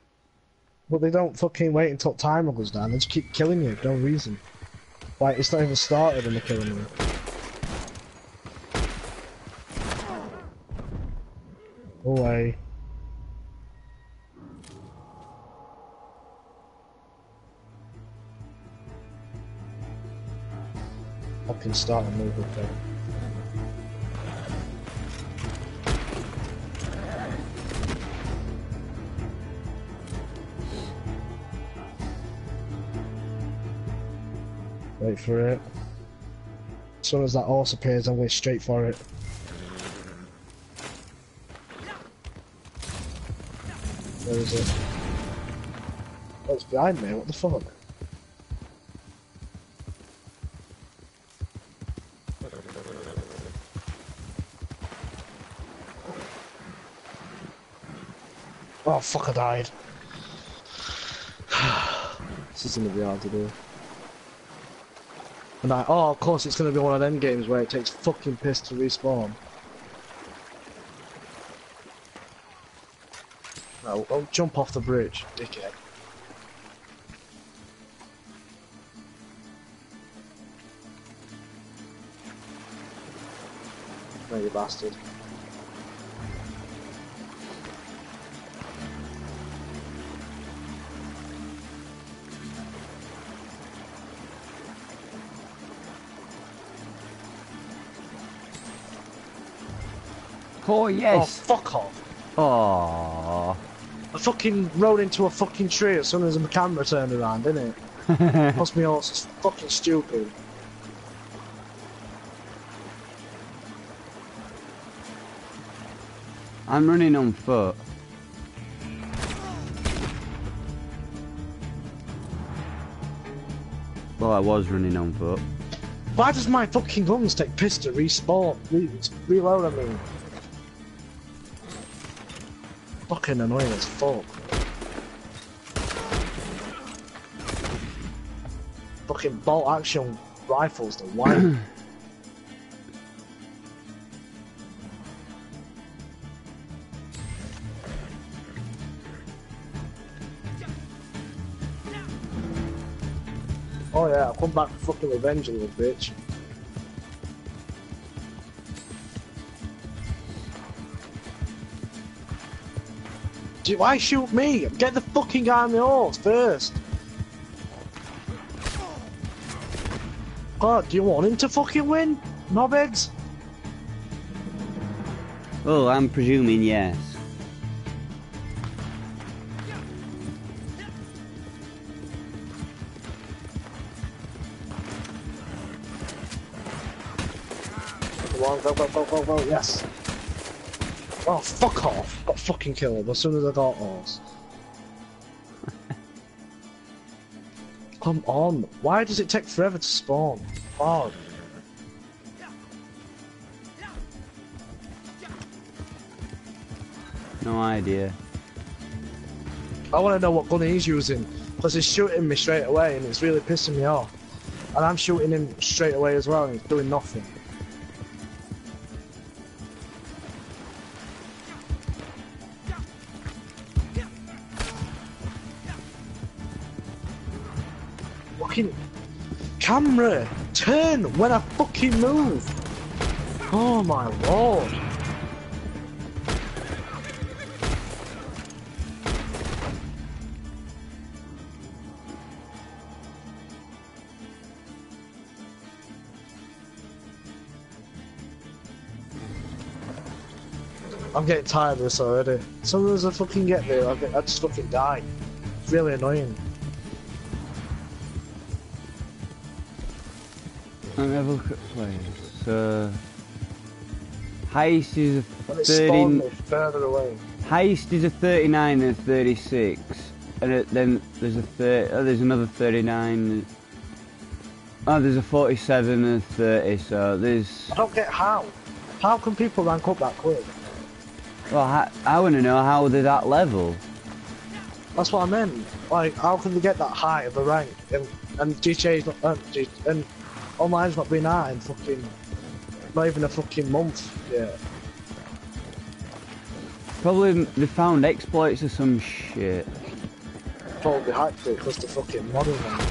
But they don't fucking wait until timer goes down. They just keep killing you for no reason. Like, it's not even started and they're killing you. Away. Fucking start and move Wait for it. As soon as that horse appears, I'm going straight for it. Where is it? Oh, it's behind me, what the fuck? Oh fuck, I died. this is gonna be hard to do. And I, oh, of course, it's going to be one of them games where it takes fucking piss to respawn. No, don't jump off the bridge, dickhead. No, you bastard. Oh Oh, yes. fuck off. Oh. I fucking rode into a fucking tree as soon as the camera turned around, didn't it? Plus, me all fucking stupid. I'm running on foot. Well, I was running on foot. Why does my fucking guns take piss to respawn? Re- reload, I mean. Fucking annoying as fuck. Fucking bolt action rifles, the white. oh yeah, I'll come back for fucking revenge, you little bitch. why shoot me? Get the fucking guy on the horse first. God, do you want him to fucking win, knobheads? Oh, I'm presuming yes. Go, go, go, go, go, yes. Oh, fuck off. Got fucking killed as soon as I got horse. Come on. Why does it take forever to spawn? Oh, No idea. I want to know what gun he's using. Because he's shooting me straight away and it's really pissing me off. And I'm shooting him straight away as well and he's doing nothing. Camera, turn when I fucking move. Oh my lord. I'm getting tired of this already. As soon as I fucking get there, I, get, I just fucking die. It's really annoying. Let me have a look at players. So, highest is a And it spawned 13. me further away. Highest is a 39 and a 36, and it, then there's a 30. Oh, there's another 39. Oh, there's a 47 and a 30. So there's. I don't get how. How can people rank up that quick? Well, I, I want to know how they're that level. That's what I meant. Like, how can they get that high of a rank? And, and GTA's not, uh, G, and Oh, online's not been out in fucking, not even a fucking month yet. Probably they found exploits or some shit. Probably hacked it because the fucking modding man.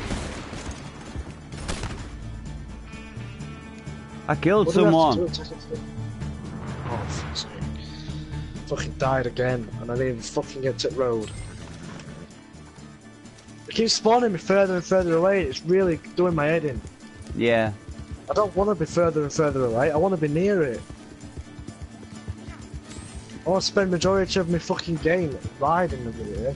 I killed What do we have to someone. do to take it to- Oh, fuck's sake. Fucking died again, and I didn't even fucking get to the road. It keeps spawning me further and further away, it's really doing my head in. Yeah. I don't want to be further and further away, I want to be near it. I want to spend majority of my fucking game riding over here.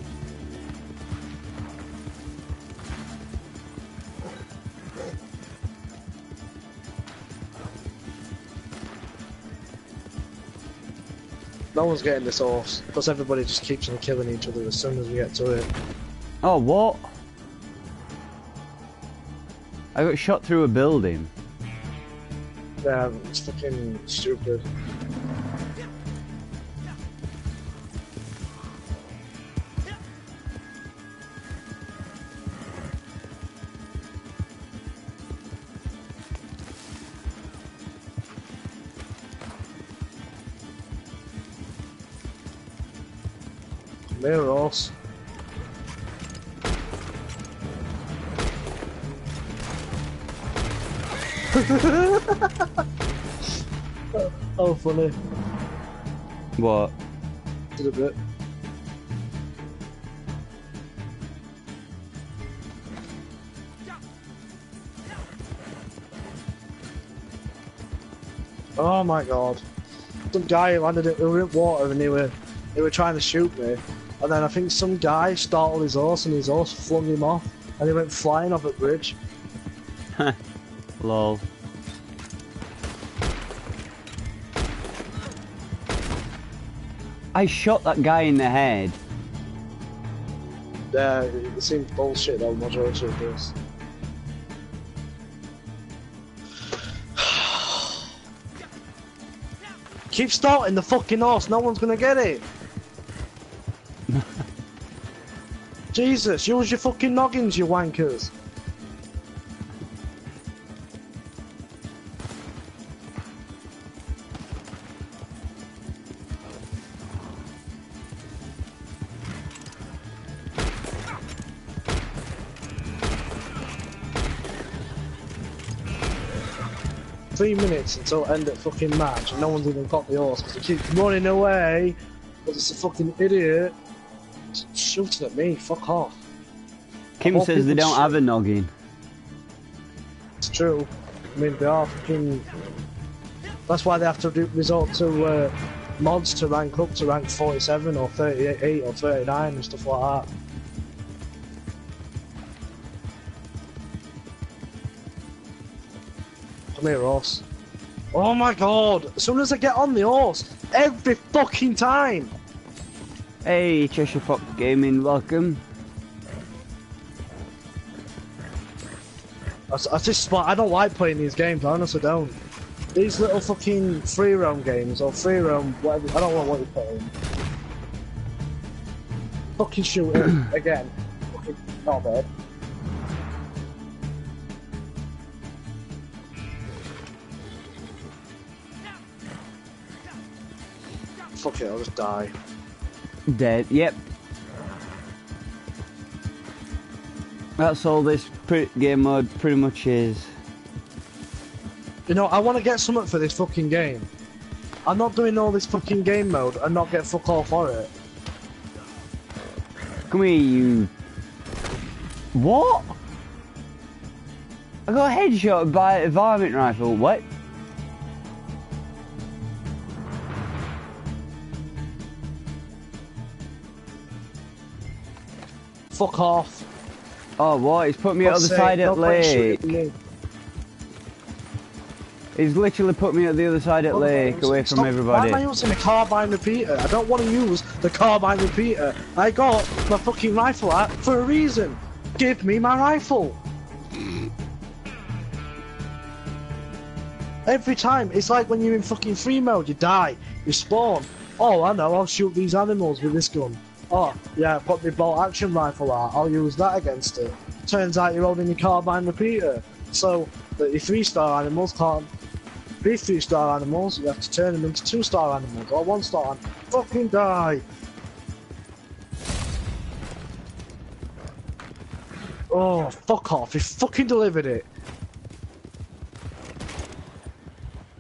No one's getting this horse, because everybody just keeps on killing each other as soon as we get to it. Oh, what? I got shot through a building. Yeah, it's fucking stupid. Mirrors. Oh, funny. What? Did a bit. Oh my god. Some guy landed it, we were in water and they were they were trying to shoot me. And then I think some guy startled his horse and his horse flung him off and he went flying off a bridge. Lol. I shot that guy in the head. Yeah, it seems bullshit though, majority of this. Keep starting the fucking horse, no one's gonna get it. Jesus, use your fucking noggins, you wankers. Three minutes until end of fucking match, and no one's even got the horse because he keeps running away. Because it's a fucking idiot shooting at me. Fuck off. Kim says they don't have a noggin. It's true. I mean, they are fucking. That's why they have to do, resort to uh, mods to rank up to rank 47 or 38 or 39 and stuff like that. Here, Ross. Oh my god! As soon as I get on the horse, every fucking time! Hey, Cheshire Fox Gaming, welcome. I just, I don't like playing these games, I honestly don't. These little fucking free roam games, or free roam, whatever, I don't know what you're playing. Fucking shooting, again. Fucking, not bad. Fuck it, I'll just die. Dead, yep. That's all this game mode pretty much is. You know, I want to get something for this fucking game. I'm not doing all this fucking game mode and not get fuck all for it. Come here, you. What? I got headshot by a varmint rifle. What? Fuck off. Oh, what? He's put me at the other side of no point lake. He's literally put me at the other side of the lake, away from Stop- everybody. Why am I using a carbine repeater? I don't want to use the carbine repeater. I got my fucking rifle out for a reason. Give me my rifle. Every time, it's like when you're in fucking free mode, you die, you spawn. Oh, I know, I'll shoot these animals with this gun. Oh, yeah, put the bolt action rifle out, I'll use that against it. Turns out you're holding your carbine repeater. So, that your three star animals can't be three star animals, you have to turn them into two star animals or one star and fucking die. Oh, fuck off, he fucking delivered it.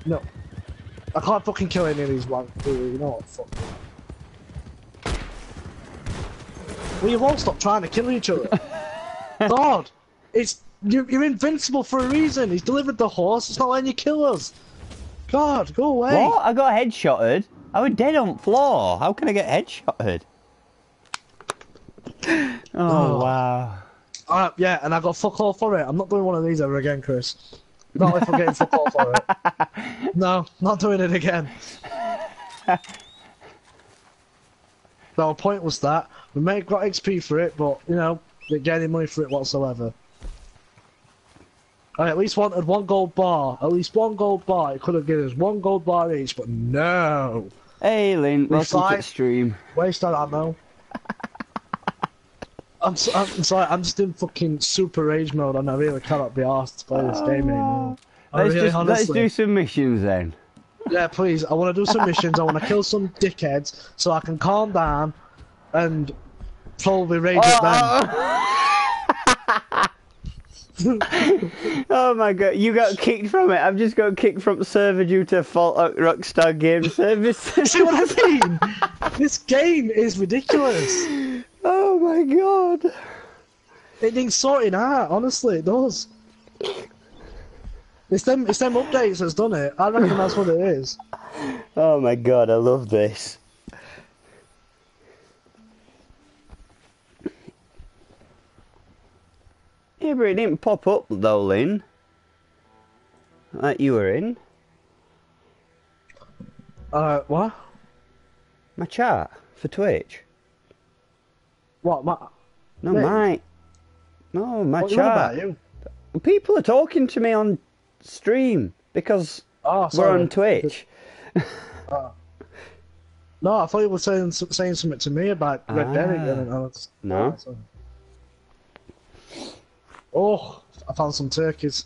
No. I can't fucking kill any of these ones, you? You know what? Fuck. You all stop trying to kill each other? God! It's you're, you're invincible for a reason. He's delivered the horse. It's not letting you kill us. God, go away. What? I got headshotted? I was dead on floor. How can I get headshotted? Oh, Oh. wow. Uh, yeah, and I got fuck all for it. I'm not doing one of these ever again, Chris. Not if I'm getting fuck all for it. No, not doing it again. Whole point was that we may have got XP for it, but you know, didn't get any money for it whatsoever. I at least wanted one gold bar. At least one gold bar. It could have given us one gold bar each, but no. Hey, Lynn, welcome to the stream. Waste of ammo. I'm, so, I'm sorry, I'm just in fucking super rage mode and I really cannot be asked to play this game oh. anymore. I Let's, oh, really, just, let's do some missions then. Yeah, please, I want to do some missions, I want to kill some dickheads so I can calm down and at them. Oh, oh. oh my god, you got kicked from it. I've just got kicked from the server due to fault at Rockstar Game Service. See what I mean? this game is ridiculous. oh my god. It needs sorting out, honestly, it does. It's them, it's them updates that's done it. I reckon that's what it is. Oh my god, I love this. Yeah, but it didn't pop up though, Lynn. Like you were in. Uh, what? My chat for Twitch. What? My, No, my. No, my what chat. about you? People are talking to me on stream because Oh, we're on Twitch. No, I thought you were saying saying something to me about Red Ah. Dead I No. Oh. I found some turkeys.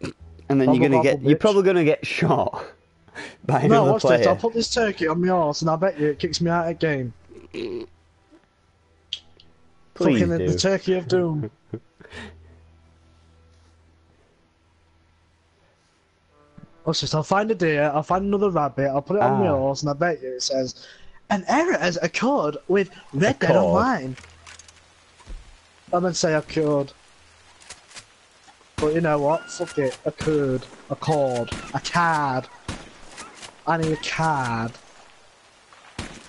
And then Bubble you're gonna bubble get. You're probably gonna get shot by No, another watch player. this. I'll put this turkey on my horse, and I bet you it kicks me out of game. Please Fucking the, do. the turkey of doom. Watch this. I'll find a deer. I'll find another rabbit. I'll put it on my Ah. horse, and I bet you it says, "An error has occurred with Red Dead. Online." I'm gonna say occurred. But you know what? Fuck it. Occurred. Accord. A card. I need a card.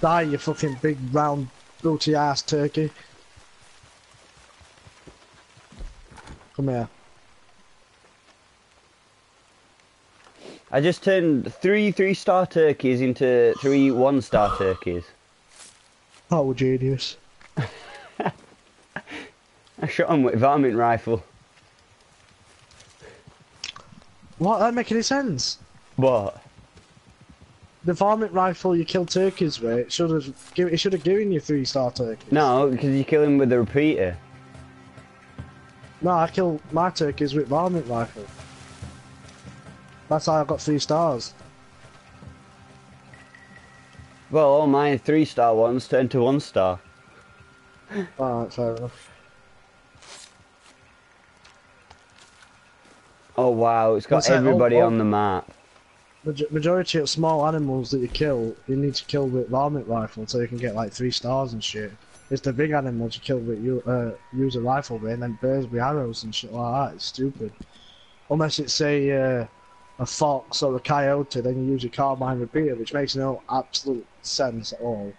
Die, you fucking big round booty ass turkey. Come here. I just turned three three-star turkeys into three one-star turkeys. Oh, genius. I shot him with a varmint rifle. What? That make any sense. What? The varmint rifle you kill turkeys with, it should have given, it should have given you three star turkeys. No, because you kill him with a repeater. No, I kill my turkeys with varmint rifle. That's how I got three stars. Well, all my three-star ones turned to one-star. Alright, fair enough. Oh wow, it's got? Oh, everybody oh. on the map. Majority of small animals that you kill, you need to kill with varmint rifle so you can get like three stars and shit. It's the big animals you kill with you uh, use a rifle with, and then birds with arrows and shit like that. It's stupid. Unless it's a uh, a fox or a coyote, then you use a carbine repeater, which makes no absolute sense at all.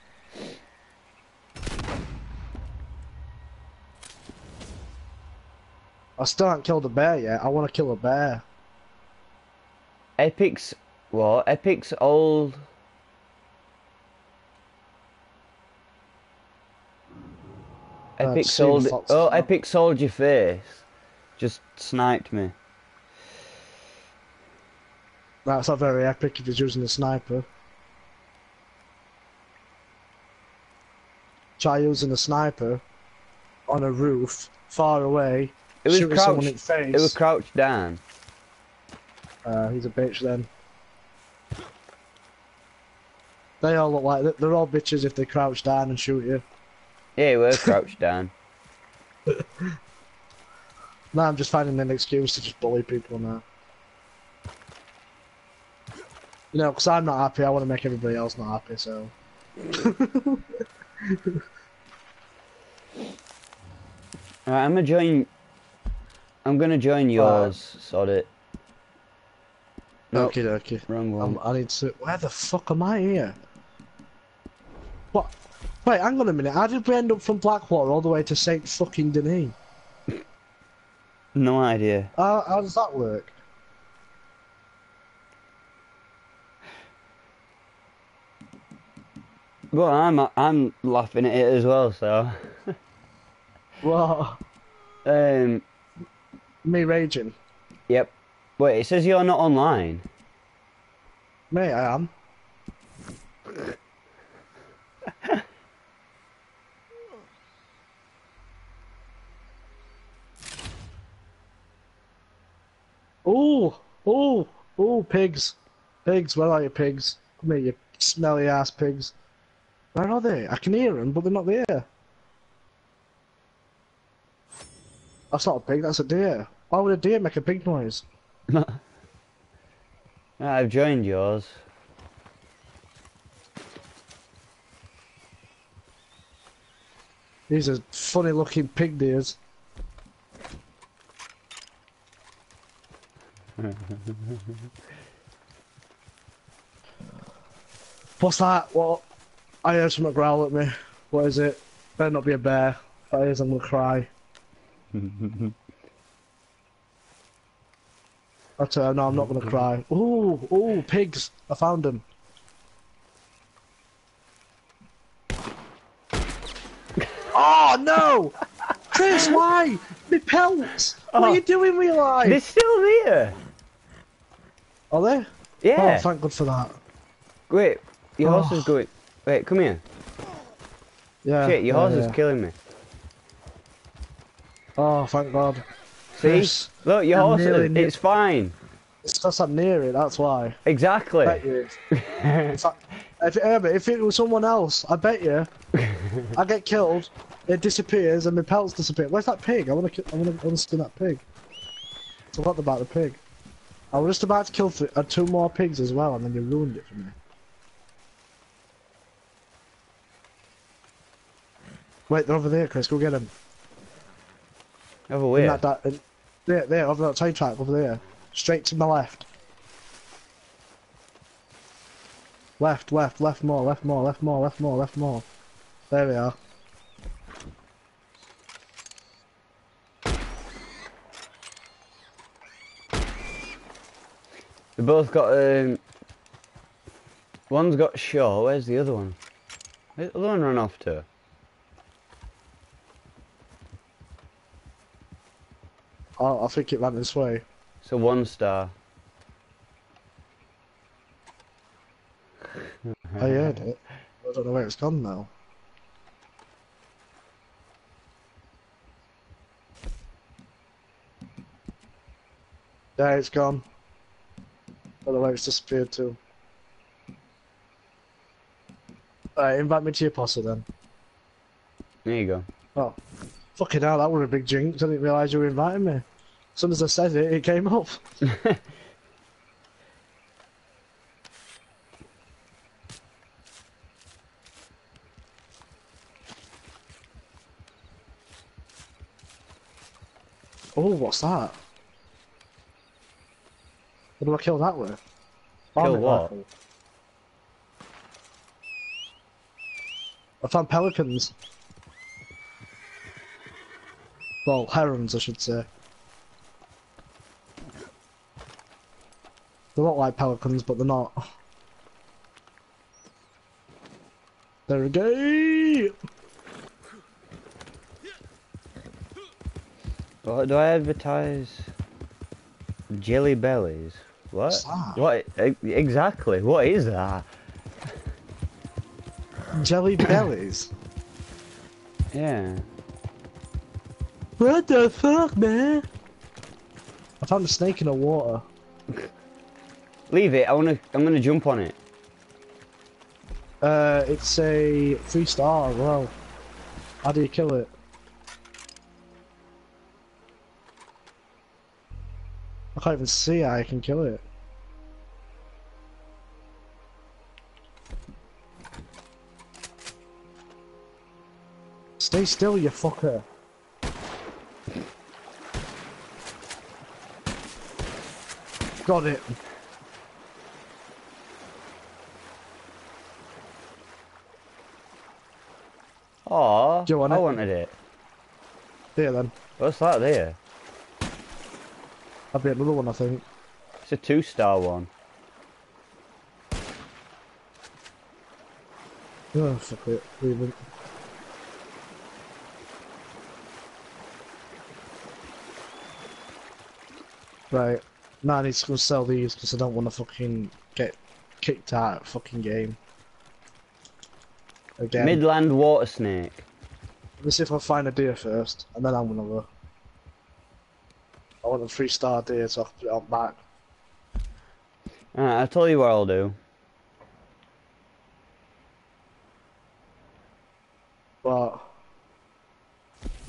I still haven't killed a bear yet. I want to kill a bear. Epic's what? Epic's old. Uh, Epic a sold. Oh, now. Epic sold your face. Just sniped me. That's not very epic if he's using a sniper. Try using a sniper on a roof, far away, It was crouched. face. It was crouched down. uh, he's a bitch then. They all look like they're all bitches if they crouch down and shoot you. Yeah, it was crouched down. Now I'm just finding an excuse to just bully people now. You know, because I'm not happy, I want to make everybody else not happy, so. Alright, I'm gonna join. I'm gonna join yours. Sod it. Nope, Okie dokie. wrong one. Um, I need to. Where the fuck am I here? What? Wait, hang on a minute. How did we end up from Blackwater all the way to Saint fucking Denis? No idea. How, how does that work? Well, I'm I'm laughing at it as well. So, Well, um, me raging. yep. Wait, it says you're not online. Me, I am. Ooh, ooh, ooh, pigs. Pigs, where are you, pigs? Come here, you smelly ass pigs. Where are they? I can hear them, but they're not there. That's not a pig, that's a deer. Why would a deer make a pig noise? I've joined yours. These are funny looking pig deers. What's that? What? I heard someone growl at me. What is it? Better not be a bear. If that is, I'm gonna cry. I tell you, no, I'm not gonna cry. Ooh, ooh, pigs! I found them. oh no! Chris, why? Me pelts! What are you oh. doing with your life? They're still there. Are they? Yeah. Oh, thank God for that. Wait, your horse Oh. is going. Wait, come here. Yeah. Shit, your yeah, horse yeah. is killing me. Oh, thank God. See? Chris, Look, your I'm horse. near- it's fine. It's because I'm near it, that's why. Exactly. bet you. If, it, if it was someone else, I bet you, I get killed, it disappears, and my pelts disappear. Where's that pig? I want to, I want to, I want to skin that pig. I forgot about the pig. I was just about to kill th- uh, two more pigs as well, and then you ruined it for me. Wait, they're over there, Chris. Go get them. Over where? that, that, in, there, there, over that train track, over there. Straight to my left. Left, left, left more, left more, left more, left more, left more. There we are. They both got um. One's got Shaw. Where's the other one? Where's the other one run off to? Oh, I think it ran this way. So one star. I heard it. I don't know where it's gone now. There it's gone. Don't know where it's disappeared too. Alright, invite me to your posse then. There you go. Oh. Fucking hell, that was a big jinx. I didn't realise you were inviting me. As soon as I said it, it came up. oh, what's that? What do I kill that with? Army what? rifle. I found pelicans. Well, herons, I should say. They look like pelicans, but they're not. There we go. What do I advertise? Jelly bellies. What? What? e- Exactly. What is that? Jelly bellies. Yeah. What the fuck, man? I found a snake in the water. Leave it. I wanna. I'm gonna jump on it. Uh, it's a three star as well. How do you kill it? I can't even see how I can kill it. Stay still, you fucker. Got it. Aw. Do you want I it? wanted it. There then. What's that there? That'll be another one, I think. It's a two-star one. Oh, fuck it. Leave it. Right. Now I need to go sell these because I don't want to fucking get kicked out of fucking game. Again. Midland water snake. Let me see if I find a deer first, and then I'm gonna go. I want a three star deer so I can put it on back. Alright, I'll tell you what I'll do. But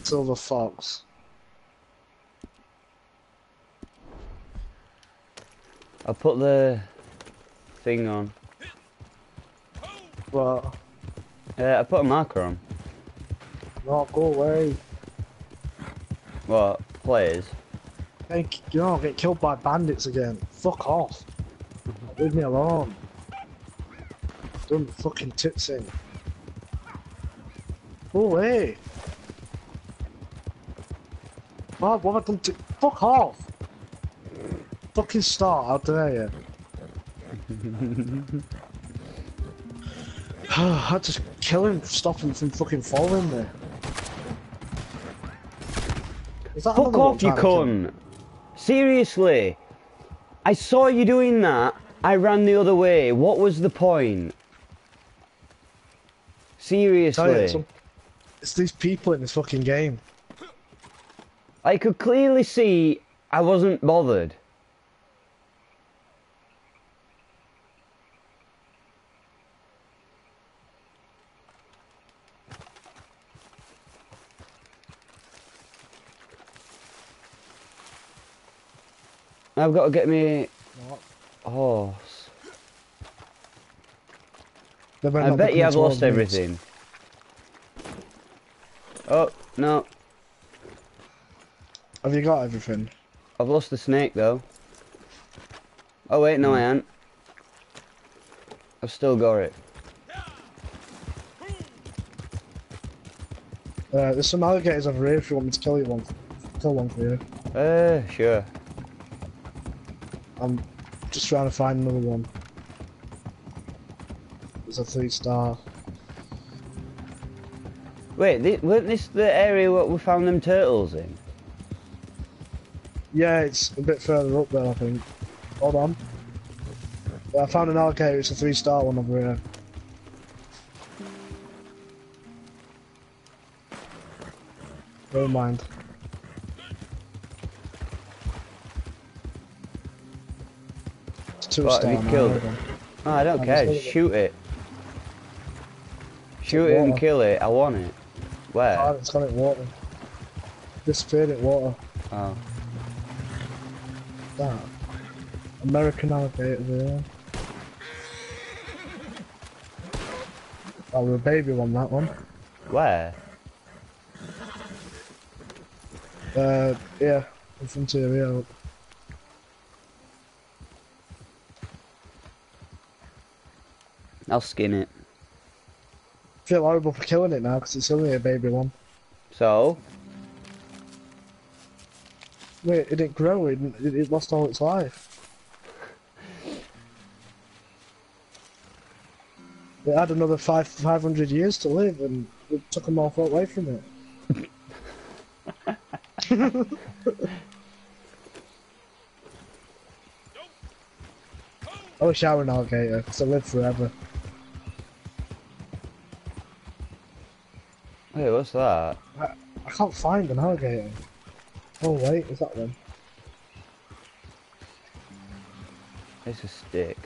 silver fox. I'll put the thing on. But Uh, I put a marker on. no, go away. What? Players? Thank you know, get killed by bandits again. Fuck off. Leave me alone. Done fucking titsing. Go away. Bob, what have I done to fuck off? Fucking start, how dare you? I had to kill him, stop him from fucking following me. Is that Fuck off, you trying to kill me? cunt! Seriously! I saw you doing that. I ran the other way. What was the point? Seriously. It's these people in this fucking game. I could clearly see I wasn't bothered. I've got to get me horse. I bet you have lost everything. Oh, no. Have you got everything? I've lost the snake though. Oh wait, no I ain't. I've still got it. Uh, there's some alligators over here if you want me to kill you one. Kill one for you. Uh, sure. I'm just trying to find another one. It's a three star. Wait, thi- weren't this the area where we found them turtles in? Yeah, it's a bit further up there, I think. Hold on. Yeah, I found an alligator. It's a three star one over here. Never mind. Two What, star have you killed it? on. Oh, I don't I'm care. just Just gonna- shoot it. Shoot it and kill it. I want it. Where? it's gone in water. Disappeared in water. Oh. That. American alligator there. Oh, we're baby one, that one. Where? Uh, yeah, in front of you, yeah. I'll skin it. feel horrible for killing it now because it's only a baby one. So? Wait, it didn't grow, it, didn't- it, it lost all its life. It had another five, 500 years to live and it took them all away from it. I wish I were an alligator because I live forever. Wait, what's that? I can't find an alligator. Oh wait, is that one? It's a stick.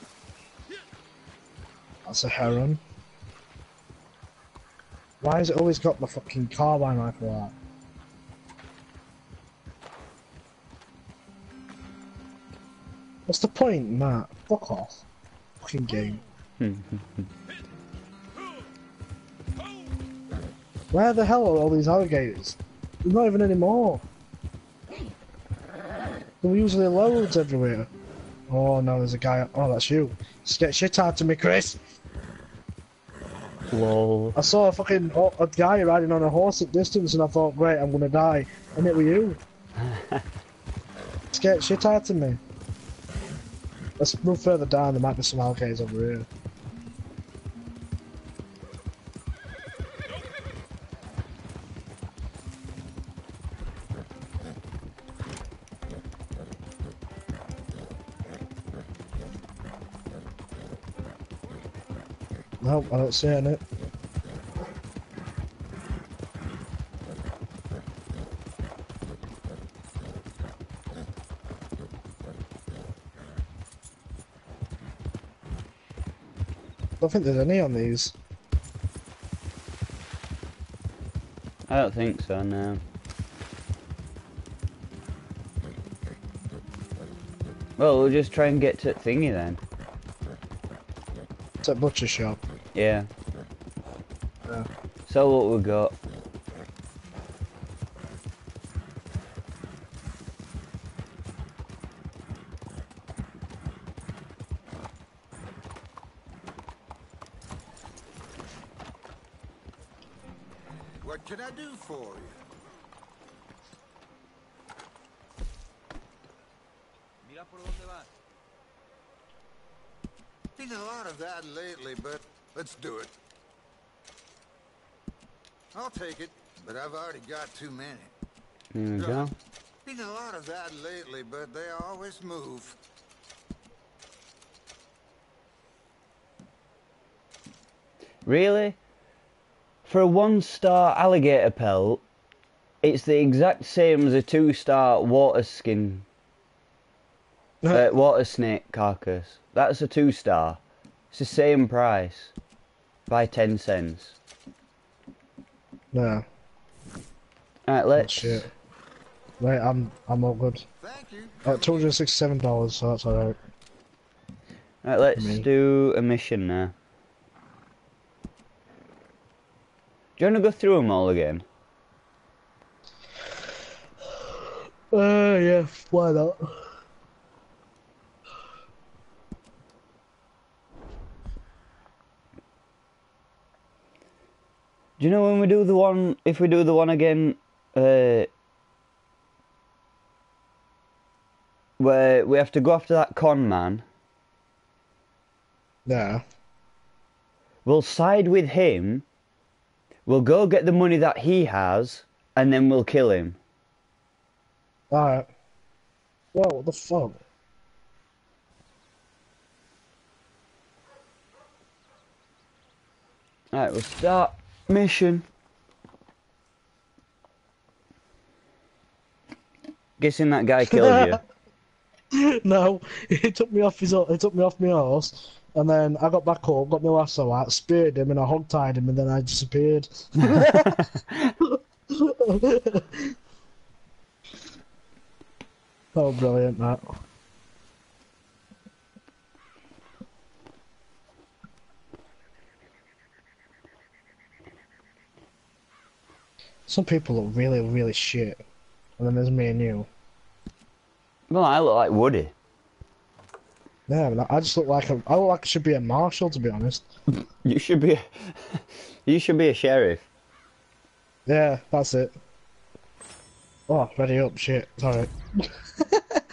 That's a heron. Why has it always got the fucking carbine rifle out? What's the point, Matt? Fuck off. Fucking game. Where the hell are all these alligators? There's not even any more. There were usually loads everywhere. Oh no, there's a guy. Oh, that's you. Just get shit out of me, Chris. Whoa. I saw a fucking ho- a guy riding on a horse at distance, and I thought, great, I'm gonna die, and it were you. Get shit out of me. Let's move further down. There might be some alligators over here. Nope, I don't see any. I don't think there's any on these. I don't think so, no. Well, we'll just try and get to thingy then. It's a butcher shop. Yeah. So what we got? What can I do for you? Mira por dónde vas. Been a lot of that lately, but let's do it. I'll take it, but I've already got too many. Here we go. Been a lot of that lately, but they always move. Really? For a one star alligator pelt, it's the exact same as a two star water skin, uh, water snake carcass. That's a two star. It's the same price by 10 cents. No. Alright, let's. shit. Wait, I'm I'm all good. Thank you. Uh, two hundred sixty-seven dollars, so that's alright. Alright, let's Me. do a mission now. Do you want to go through them all again? Uh, yeah, why not? Do you know when we do the one, if we do the one again, uh, where we have to go after that con man, Yeah. We'll side with him. We'll go get the money that he has, and then we'll kill him. Alright. Well, what the fuck? Alright, we'll start mission. Guessing that guy killed you. no, he took me off his he took me off my horse, and then I got back home, got my lasso out, speared him, and I hog tied him, and then I disappeared. oh, brilliant, that. Some people look really, really shit, and then there's me and you. Well, I look like Woody. Yeah, but I just look like a, I look like I should be a marshal, to be honest. You should be. A, you should be a sheriff. Yeah, that's it. Oh, ready up, shit. Sorry.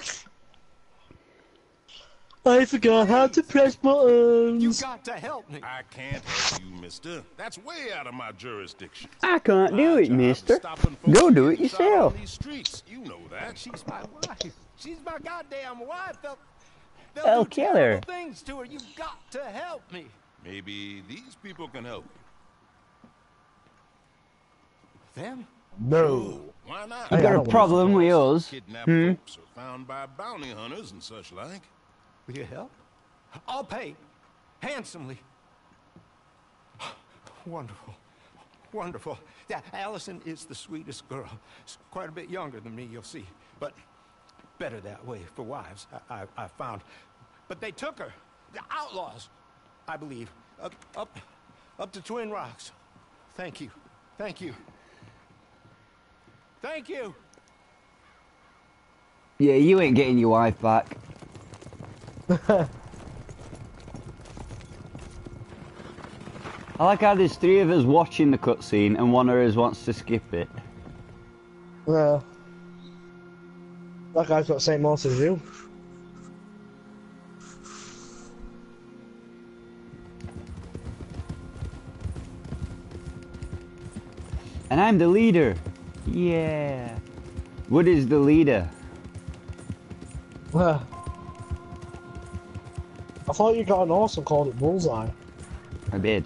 I forgot how to press buttons. You buttons. got to help me. I can't help you, mister. That's way out of my jurisdiction. I can't do it, mister. Go do it getting shot on yourself. these streets. You know that. She's my wife. She's my goddamn wife. They'll, they'll I'll do kill her. things to her. You've got to help me. Maybe these people can help. Them? No. Why not? You got a problem with yours? Kidnapped Hmm? Will you help? I'll pay handsomely. Wonderful. Wonderful. Yeah, Allison is the sweetest girl. She's quite a bit younger than me, you'll see. But better that way for wives, I, I, I found. But they took her. The outlaws, I believe. Up, up, up to Twin Rocks. Thank you. Thank you. Thank you. Yeah, you ain't getting your wife back. I like how there's three of us watching the cutscene and one of us wants to skip it. Yeah. That guy's got the same horse as you. And I'm the leader. Yeah. What is the leader? Yeah. I thought you got an horse and called it Bullseye. I did.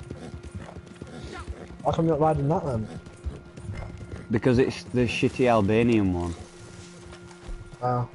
How come you're not riding that then? Because it's the shitty Albanian one. Oh.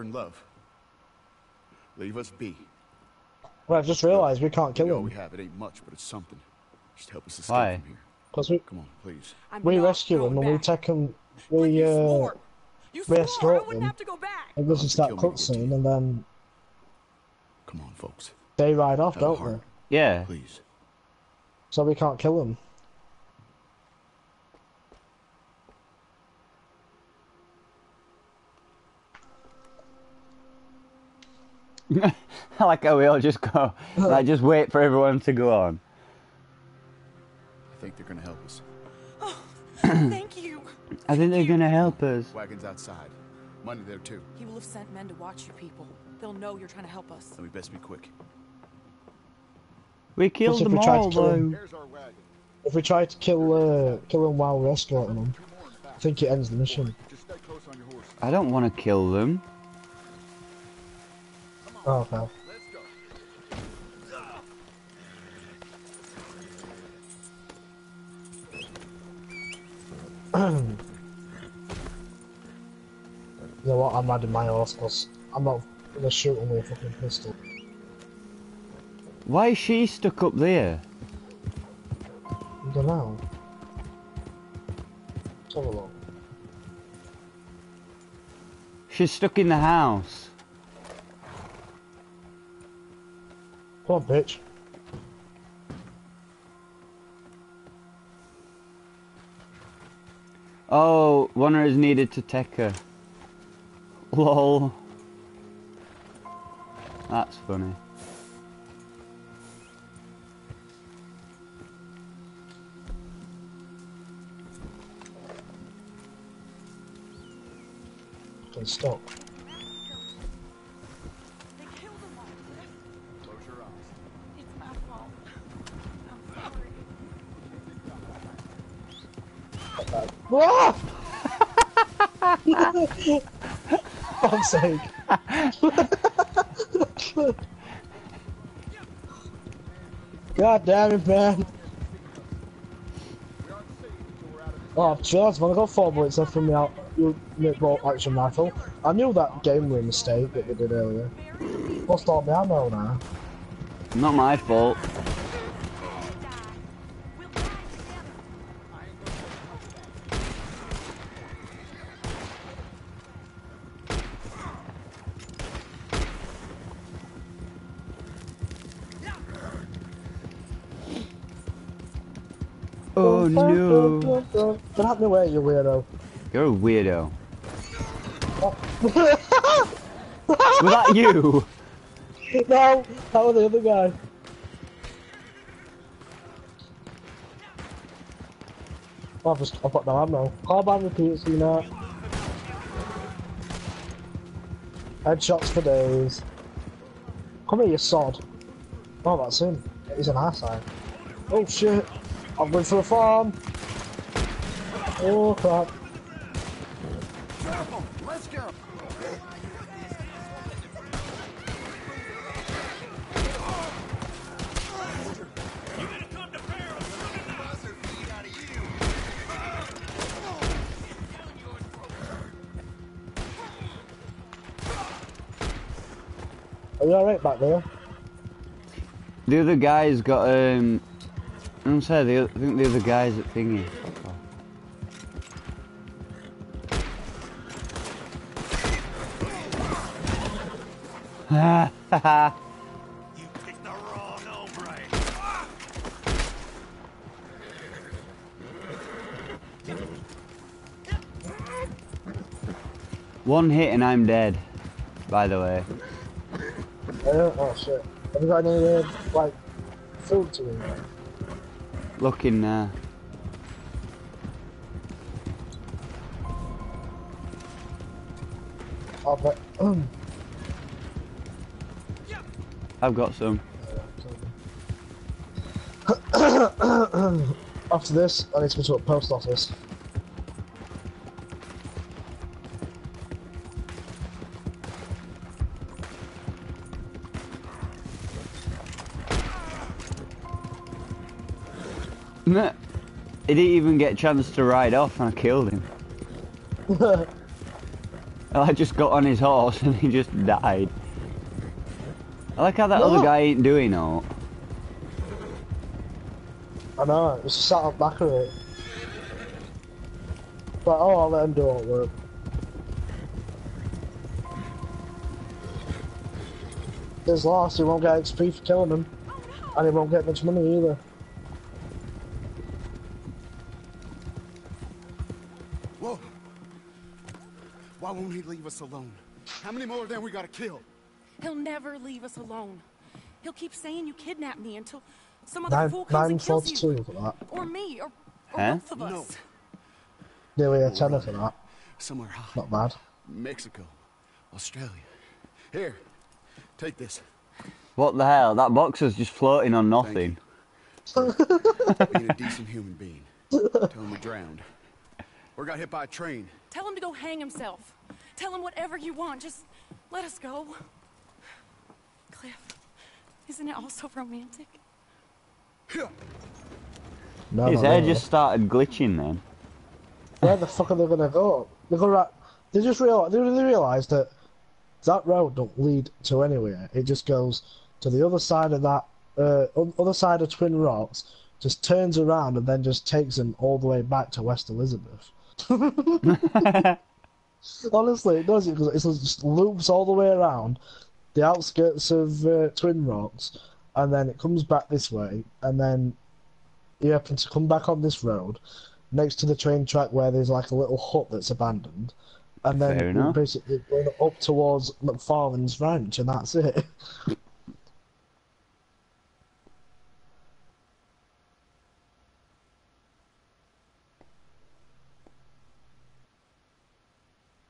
We're in love. Leave us be. Well, I've just realised we can't We kill all we him. have. It ain't much, but it's something. Just help us escape Why? from here. Because we, Come on, please. I'm we rescue going him and we take him, But we, you uh, swore. You we swore I escort wouldn't them. have to go back. and this I'll is that kill me, we'll cutscene and then Come on, folks. they ride off, Have don't heart. they? Yeah. Please. So we can't kill him. like how we all just go, like, just wait for everyone to go on. I think they're gonna help us. Thank you. I think they're gonna help us. Wagons outside. Money there too. He will have sent men to watch you people. They'll know you're trying to help us. Then we best be quick. We killed them we tried to all, kill though. him? If we try to kill uh, kill him while we're escorting him, think it ends the mission. Just stay close on your horse. I don't want to kill them. Oh, okay. Let's go. You know what? I'm adding my horse because I'm not gonna shoot him with a fucking pistol. Why is she stuck up there? I don't know. Let's have a look. She's stuck in the house. Come on, bitch. Oh, one of us needed to take her. Lol. That's funny. Stop. I'm. Ah! Fuck's sake. God damn it, man. Oh, cheers, man. I got four bullets left from out. Bolt action rifle. I knew that game a mistake that we did earlier. Lost all my ammo now. Not my fault. Get out of my way, you weirdo. You're a weirdo. Was that you? no, that was the other guy. Oh, I've just, I've got no ammo. Carbine repeats, you know. Headshots for days. Come here, you sod. Oh, that's him. He's an eyesight. Oh shit. I'm going for a farm. Oh crap. Careful. Let's go. Are you alright back there? The other guy's got um. I'm sorry. The, I think the other guy's at thingy. You picked the wrong hombre. One hit and I'm dead. By the way. Uh, oh shit. Have you got any, uh, like, food to eat? Looking there. I've got some. After this, I need to go to a post office. He didn't even get a chance to ride off and I killed him. I just got on his horse and he just died. I like how that other guy ain't doing all. I know, it's sat up back of it. But oh, I'll let him do all the work. There's lost, he won't get XP for killing him. And he won't get much money either. Whoa. Why won't he leave us alone? How many more of them we gotta kill? He'll never leave us alone. He'll keep saying you kidnapped me until some other Nine, fool comes and kills you. 942 for that. Or me, or, or Huh? both of us. No. Nearly a tenner for that. Somewhere hot. Not bad. Mexico. Australia. Here. Take this. What the hell? That box is just floating on nothing. Being a decent human being. Tell him we drowned. or got hit by a train. Tell him to go hang himself. Tell him whatever you want. Just let us go. Cliff, isn't it all so romantic? No, His not hair really. just started glitching then. Where the fuck are they gonna go? They're gonna. They just realize. They really realize that that road don't lead to anywhere. It just goes to the other side of that, uh, other side of Twin Rocks. Just turns around and then just takes them all the way back to West Elizabeth. Honestly, it does. It it just loops all the way around the outskirts of uh, Twin Rocks, and then it comes back this way, and then you happen to come back on this road next to the train track where there's like a little hut that's abandoned, and then you're basically going up towards McFarlane's ranch, and that's it.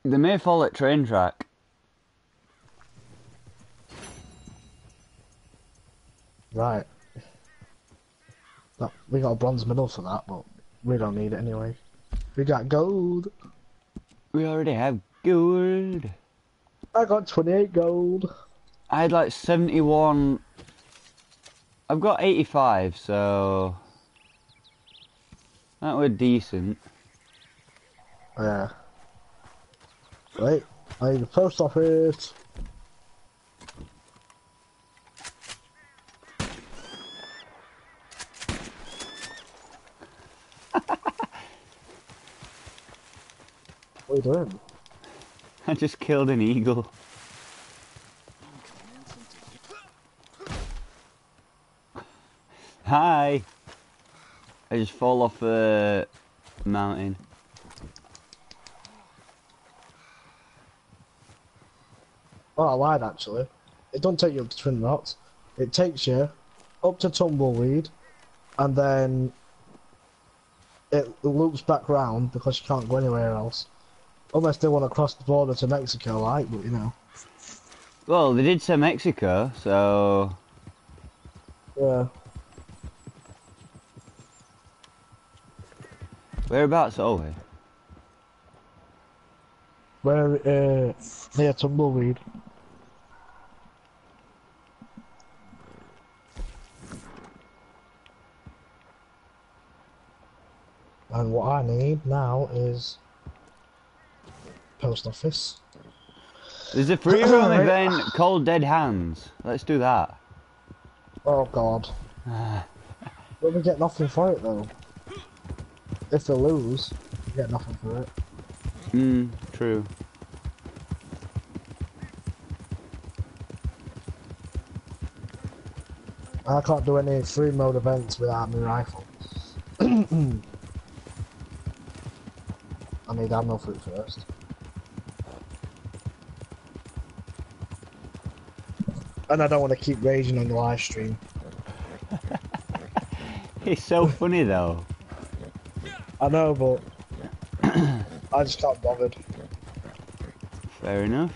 They may fall at train track. Right. That, we got a bronze medal for that, but we don't need it anyway. We got gold. We already have gold. I got 28 gold. I had like 71. I've got 85, so. That were decent. Yeah. Wait, I need the post office. What are you doing? I just killed an eagle. Hi! I just fall off the mountain. Oh, I lied actually. It don't take you up to Twin Rocks. It takes you up to Tumbleweed, and then it loops back round because you can't go anywhere else. Unless they want to cross the border to Mexico, like, but you know. Well, they did say Mexico, so. Yeah. Whereabouts are we? Where, uh, near Tumbleweed. And what I need now is post office. There's a free roam event called Dead Hands. Let's do that. Oh god. but we get nothing for it though. If they lose, we get nothing for it. Hmm, true. I can't do any free mode events without my rifle. I need ammo for it first. And I don't want to keep raging on the live stream. It's so funny though. I know, but I just can't bothered. Fair enough.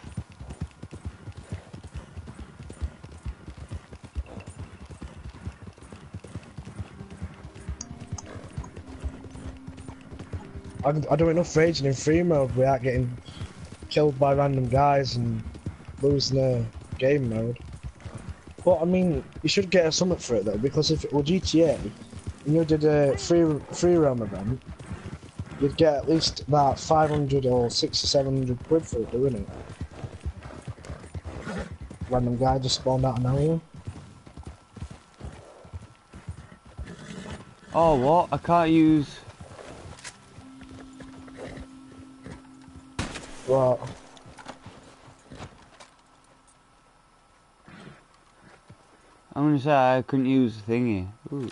I, I do enough raging in free mode without getting killed by random guys and losing a game mode. But I mean, you should get a summit for it though, because if it were GTA and you did a free free roam event, you'd get at least about 500 or 6 or 700 quid for it, doing it. Random guy just spawned out of nowhere. Oh, what? I can't use. Well, I'm say uh, I couldn't use the thingy. Ooh.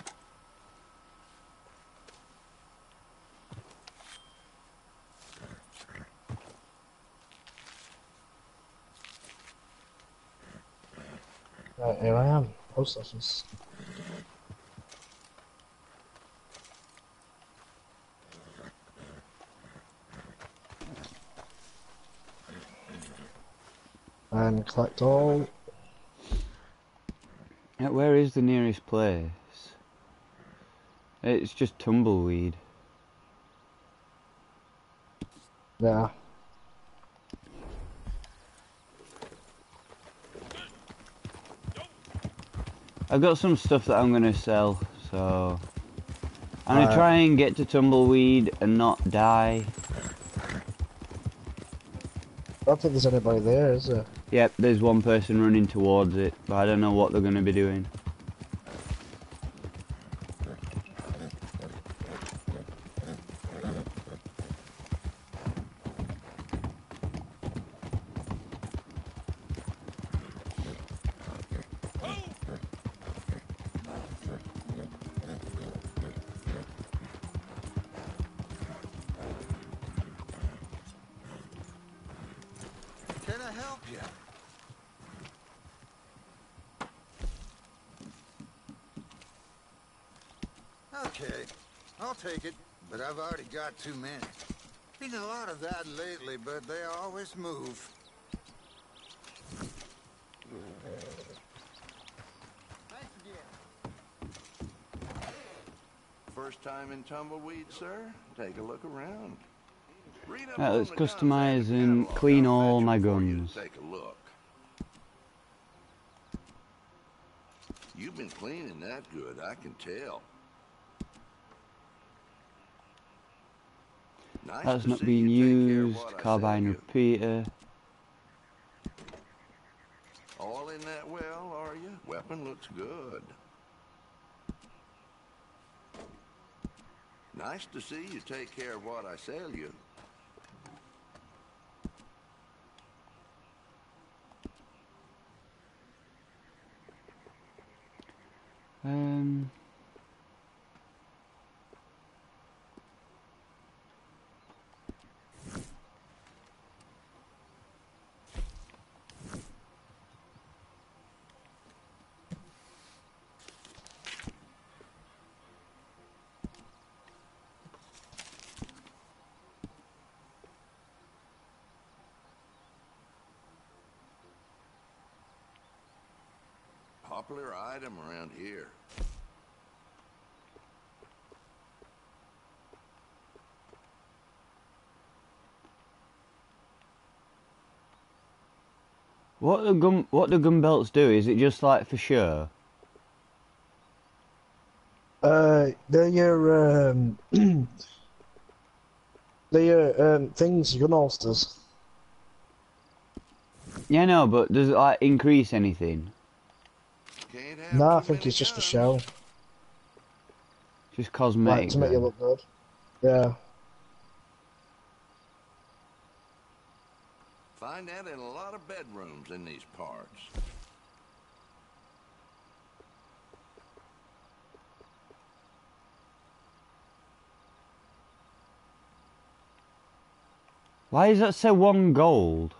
right, here I am, post office. And collect all. Where is the nearest place? It's just tumbleweed. Yeah. I've got some stuff that I'm gonna sell, so I'm gonna Alright. try and get to Tumbleweed and not die. I don't think there's anybody there, is there? Yep, there's one person running towards it, but I don't know what they're gonna be doing. Can I help you? Okay, I'll take it, but I've already got too many. Been a lot of that lately, but they always move. First time in Tumbleweed, sir? Take a look around. Right, let's customize and clean all fetch my 'em for you to guns. Take a look. You've been cleaning that good, I can tell. Nice That's not being you take care of used. Carbine repeater. All in that well, are you? Weapon looks good. Nice to see you take care of what I sell you. Um. Popular item around here. What the gun? What do gun belts do? Is it just like for sure? Uh, they're your, um, they're your, um, things, gun holsters. Yeah, no, but does it like increase anything? Can't have No, I think it's just for guns. show. Just Like, cosmetic. to make you look good. Yeah. Find that in a lot of bedrooms in these parts. Why does that say one gold?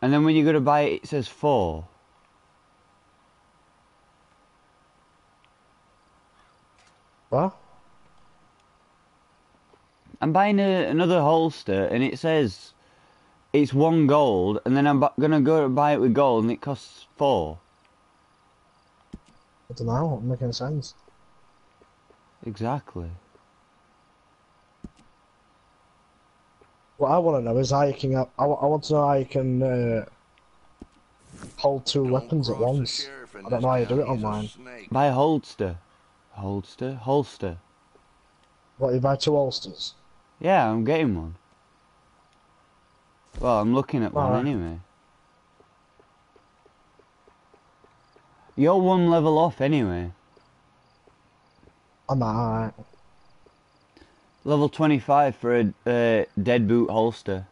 And then when you go to buy it, it says four. What? I'm buying a, another holster and it says it's one gold, and then I'm gonna go buy it with gold and it costs four. I don't know, not making sense. Exactly. What I want to know is how you can, I, I want to know how you can, uh, hold 2 Don't weapons at once. I don't know how you do it town. He's a online. snake. Buy a holster. Holster? Holster. What, you buy two holsters? Yeah, I'm getting one. Well, I'm looking at one Alright. anyway. You're one level off anyway. I'm alright. Level 25 for a uh, dead boot holster.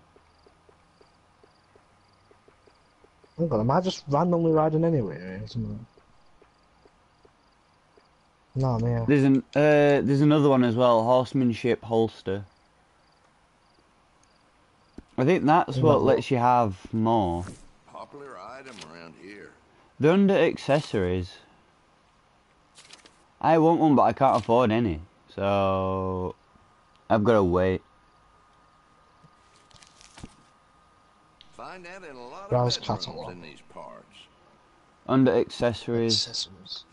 Hang on, am I just randomly riding anywhere something? No, I'm. There's an uh, there's another one as well, horsemanship holster. I think that's what lets you have more. Popular item around here. They're under accessories. I want one, but I can't afford any, so I've got to wait. Find that in a lot Browse of catalog. in these parts. Under accessories. Accessories.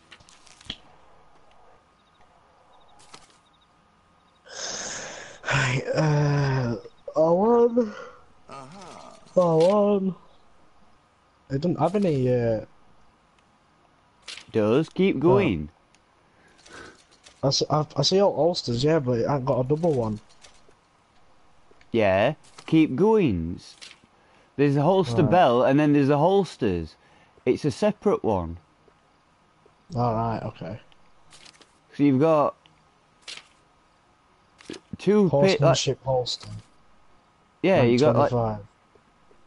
Right, uh, on. Go on. I don't have any. Uh, Does keep going. I see, I, I see all holsters, yeah, but it ain't got a double one. Yeah, keep going. There's a holster Right. belt, and then there's the holsters. It's a separate one. All right, okay. So you've got two pit. Like, Horsemanship holster. yeah, you got like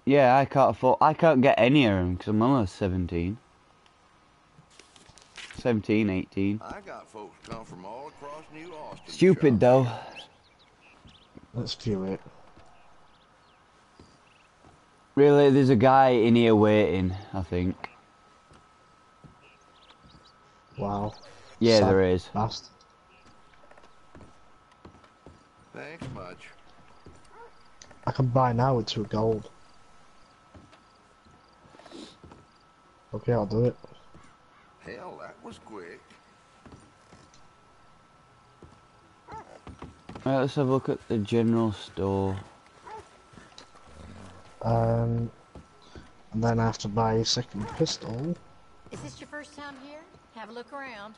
yeah. I can't afford. I can't get any of them because I'm almost 17. 17, 18. I got folks come from all across New Austin. Stupid shop. though. Let's view it. Really, there's a guy in here waiting. I think. Wow. Yeah, Sad there is. Bastard. Thanks much. I can buy now with two gold. Okay, I'll do it. Hell, that was quick. Right, let's have a look at the general store. Um, and then I have to buy a second pistol. Is this your first time here? Have a look around.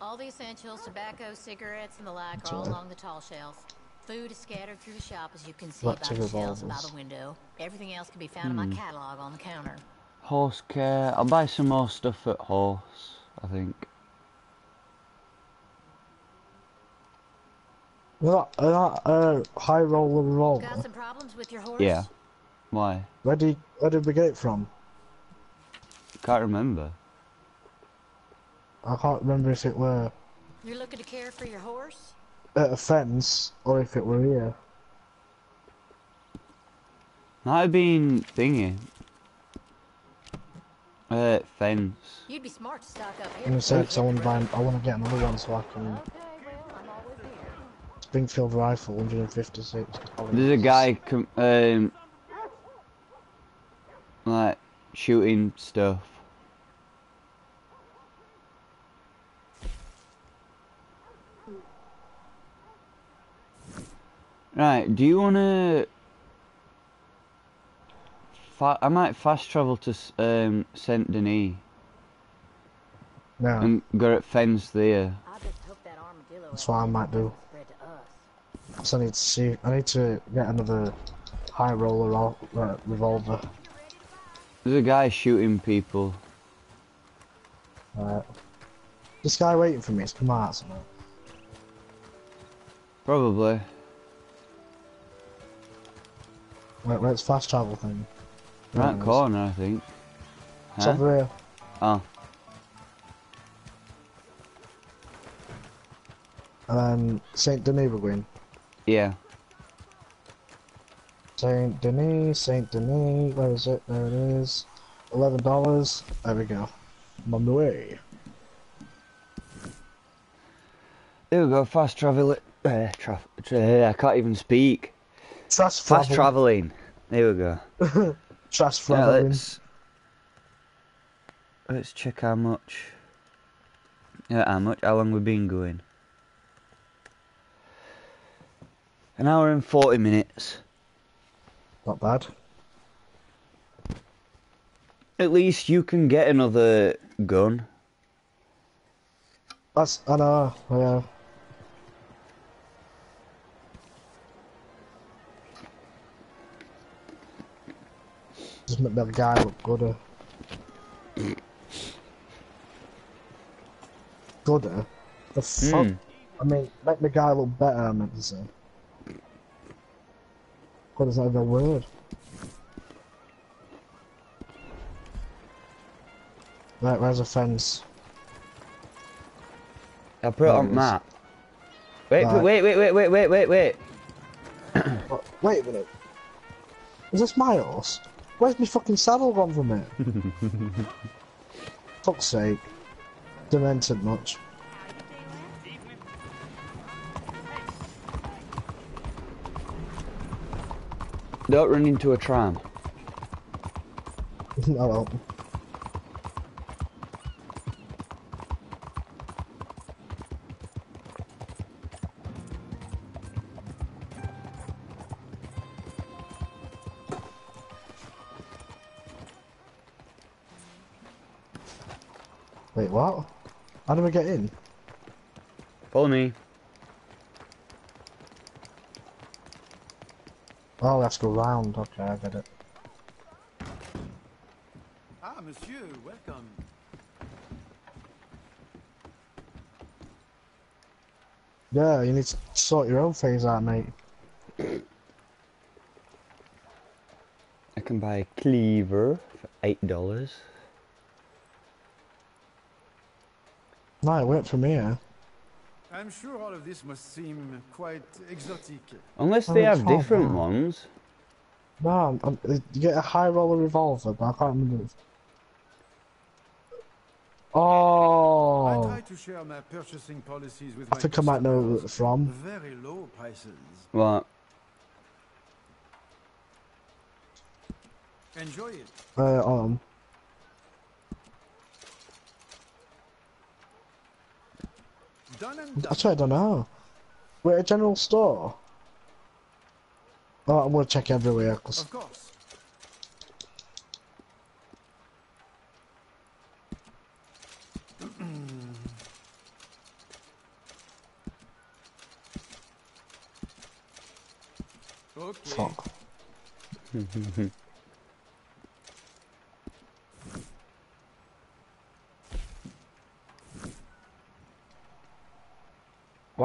All the essentials, tobacco, cigarettes, and the like are all along the tall shelf. Food is scattered through the shop, as you can see Lots by the shelves by the window. Everything else can be found in my catalog on the counter. Horse care. I'll buy some more stuff at horse. I think. Is that, is that uh, high roller Got some problems with your horse? Yeah. Why? Where did where did we get it from? Can't remember. I can't remember if it were You're looking to care for your horse? At a fence or if it were here. Might have been thingy. Uh, fence. You'd be smart to stock up I'm here. gonna say 'cause I want to buy. I want to get another one so I can. Okay, well, I'm always here. Springfield rifle, 156. There's a guy com- um like shooting stuff. Right, do you wanna? Fa- I might fast travel to um, Saint Denis No, and go at fence there. I just hope that armadillo That's what I might do. spread so I need to see. I need to get another high roller ro- uh, revolver. There's a guy shooting people. Uh, this guy waiting for me. It's come out. somewhere. Probably. Wait, where's fast travel thing? Right corner, I think. It's Huh? over here. Oh, And then Saint Denis we're going. yeah. Saint Denis, Saint Denis. Where is it? There it is. Eleven dollars. There we go. I'm on the way. There we go, fast travel. Uh, tra- I can't even speak. Trust Fast traveling. There we go. Trust Now traveling. let's let's check how much. Yeah, how much? How long we've been going? An hour and forty minutes. Not bad. At least you can get another gun. That's I know. Yeah. Just make that guy look gooder. Gooder? The fuck? Hmm. I mean, make the guy look better, I meant to say. God, is even a word. Right, where's the fence? I'll put it on map. Wait, Right. wait, wait, wait, wait, wait, wait, wait. Wait a minute. Is this my horse? Where's my fucking saddle gone from it? Fuck's sake. Demented much. Don't run into a tram. oh what? How do we get in? Follow me. Oh, we have to go round. Okay, I get it. Ah, monsieur, welcome. Yeah, you need to sort your own things out, mate. I can buy a cleaver for eight dollars. No, it went from here. I'm sure all of this must seem quite exotic. Unless Oh, they have not different bad. ones. No, I'm, I'm, you get a high roller revolver, but I can't remember. if- I Oh, try to share my purchasing policies with I my think I might know where it's from. Very low prices. What? Enjoy it. Uh, um, Done and done. actually, I don't know. We're at a general store. Oh, I'm gonna check everywhere. 'cause- Of course. okay. fuck.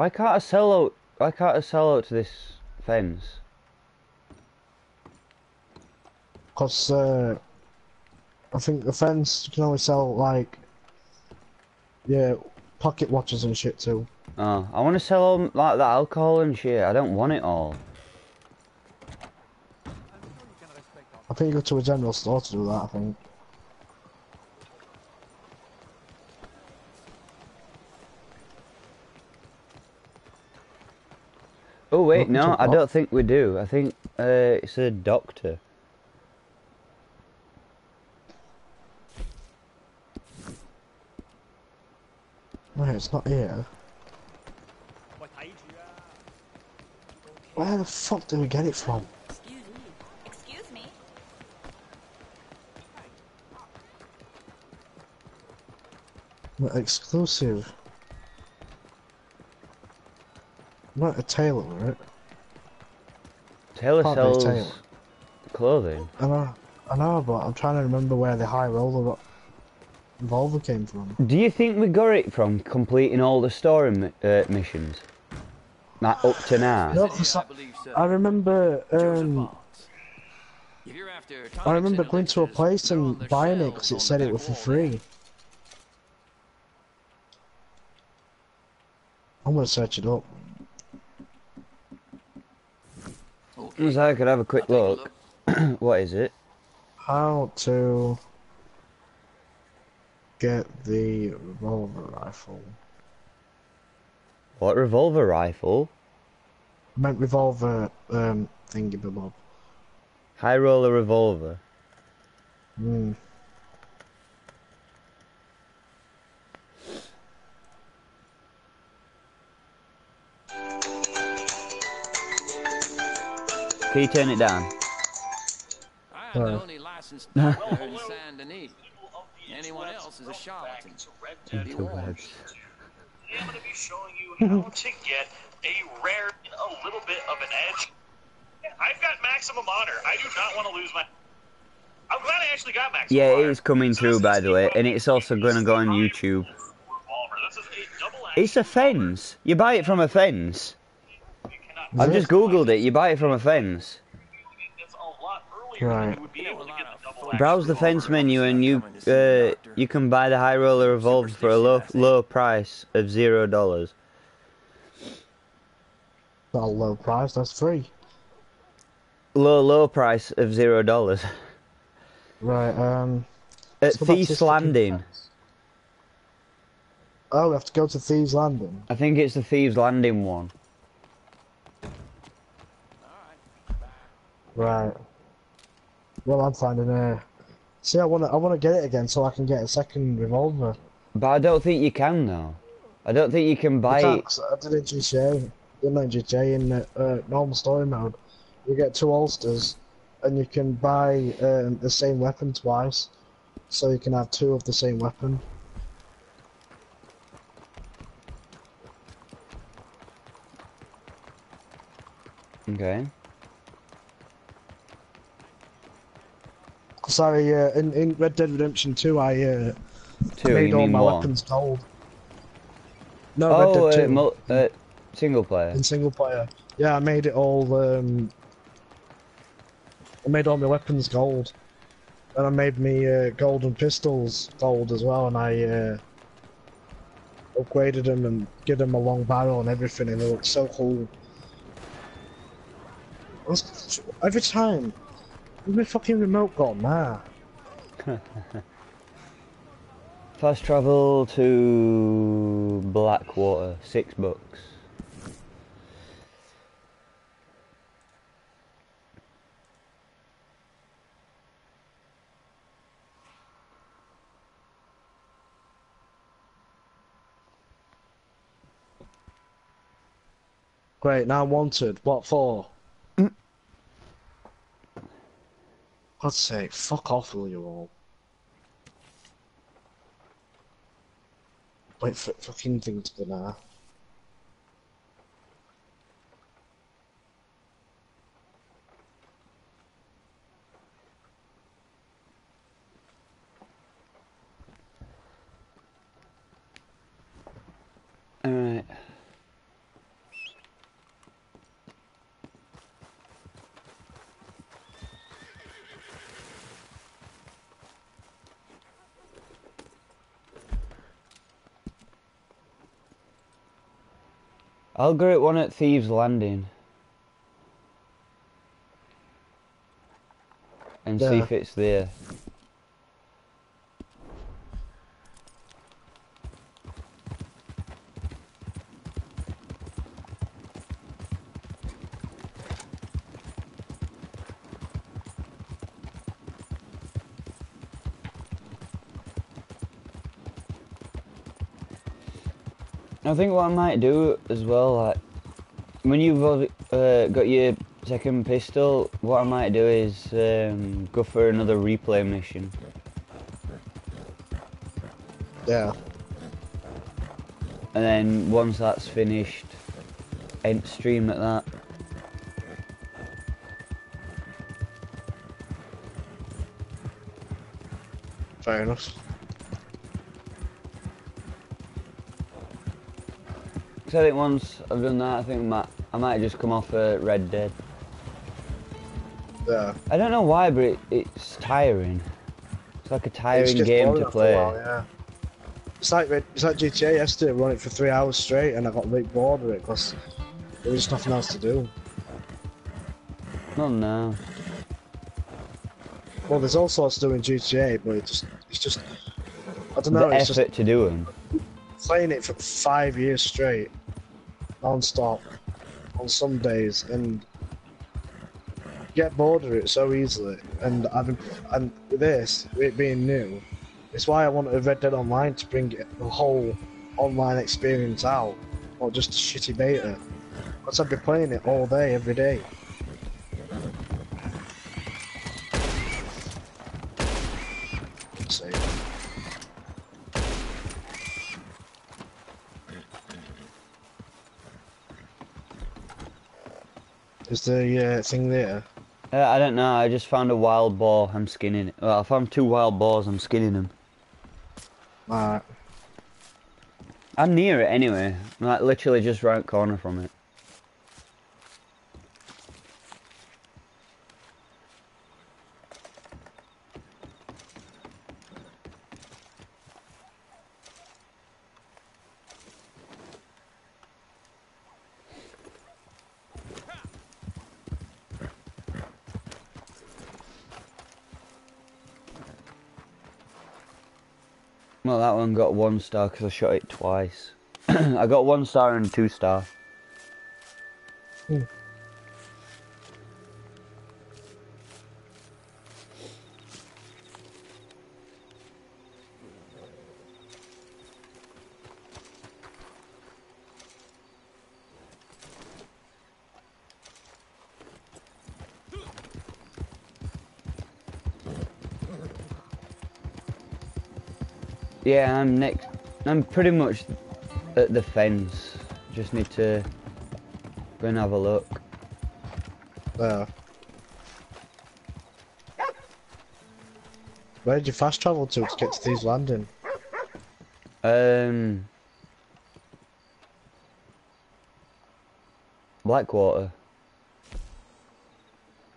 Why can't I sell out? Why can't I sell out to this fence? Cause uh, I think the fence can only sell like, yeah, pocket watches and shit too. Oh, I want to sell all, like that alcohol and shit. I don't want it all. I think you go to a general store to do that. I think. Wait, Welcome no, I don't think we do. I think uh, it's a doctor. No, it's not here. Where the fuck do we get it from? Excuse me. Excuse me. Not exclusive. Not a tailor, right? Taylor Can't sells tailor. clothing. I know, I know, but I'm trying to remember where the high roller ro- revolver came from. Do you think we got it from completing all the story uh, missions? Like up to now? No, I, I remember, um, If you're after I remember going to a place and buying it because it said it was for free. I'm gonna search it up. So I could have a quick look. what is it? How to get the revolver rifle? What revolver rifle? I meant revolver um thingy bob. High roller revolver. Hmm. Can you turn it down? I'm the Uh. only licensed doctor in Saint Denis. Anyone else is a charlatan. Be warned. Today I'm going to be showing you how to get a rare, a little bit of an edge. I've got maximum honor. I do not want to lose my. I'm glad I actually got maximum Yeah, it honor. is coming through by the way, and it's also going to go on YouTube. Revolver. This is a double It's a fence. You buy it from a fence. I've just googled it. You buy it from a fence. It's a lot earlier Right. than you would be able to get the double Browse the fence menu and you uh, you can buy the high roller revolver for a low low price of zero dollars. Not a low price. That's free. Low low price of zero dollars Right. Um. at let's go back to Thieves Landing. Oh, we have to go to Thieves Landing. I think it's the Thieves Landing one. Right. Well, I'm finding a. See, I wanna, I wanna get it again so I can get a second revolver. But I don't think you can though. I don't think you can buy. I did it GTA. Didn't I GTA in uh, normal story mode? You get two holsters, and you can buy um, the same weapon twice, so you can have two of the same weapon. Okay. Sorry, uh, in, in Red Dead Redemption 2, I uh, Two, made all my one? weapons gold. No, oh, Red Dead uh, 2. mul- uh, single player. in single player. Yeah, I made it all. Um, I made all my weapons gold, and I made me uh, golden pistols gold as well, and I uh, upgraded them and give them a long barrel and everything, and they look so cool. Every time, where's my fucking remote gone? Nah. Fast travel to Blackwater, six bucks. Great, now wanted. What for? God's sake, fuck off, will you all? Wait for fucking thing to go now. I'll go at one at Thieves Landing. And see if it's there. I think what I might do as well, like when you've uh, got your second pistol, what I might do is um, go for another replay mission. Yeah. And then once that's finished, end stream at that. Fair enough. I think once I've done that, I think I might, I might just come off uh, Red Dead. Yeah. I don't know why, but it, it's tiring. It's like a tiring game to play. while, yeah. It's like Red- it's like GTA yesterday. Run it for three hours straight, and I got really bored of it because there was just nothing else to do. Not now. Well, there's all sorts to do in GTA, but it just it's just I don't know. the it's effort just to do them. playing it for five years straight, non-stop, on some days, and get bored of it so easily. And I've and this, it being new, it's why I wanted Red Dead Online to bring the whole online experience out, not just a shitty beta. Because I'd be playing it all day, every day. See. Is the uh, thing there? Uh, I don't know. I just found a wild boar. I'm skinning it. Well, I found two wild boars. I'm skinning them. Alright. I'm near it anyway. I'm like literally just round corner from it. Well, that one one star because I shot it twice. I got one star and two star. Hmm. Yeah, I'm next. I'm pretty much at the fence. Just need to go and have a look. There. Where did you fast travel to to get to Thieves Landing? Um, Blackwater.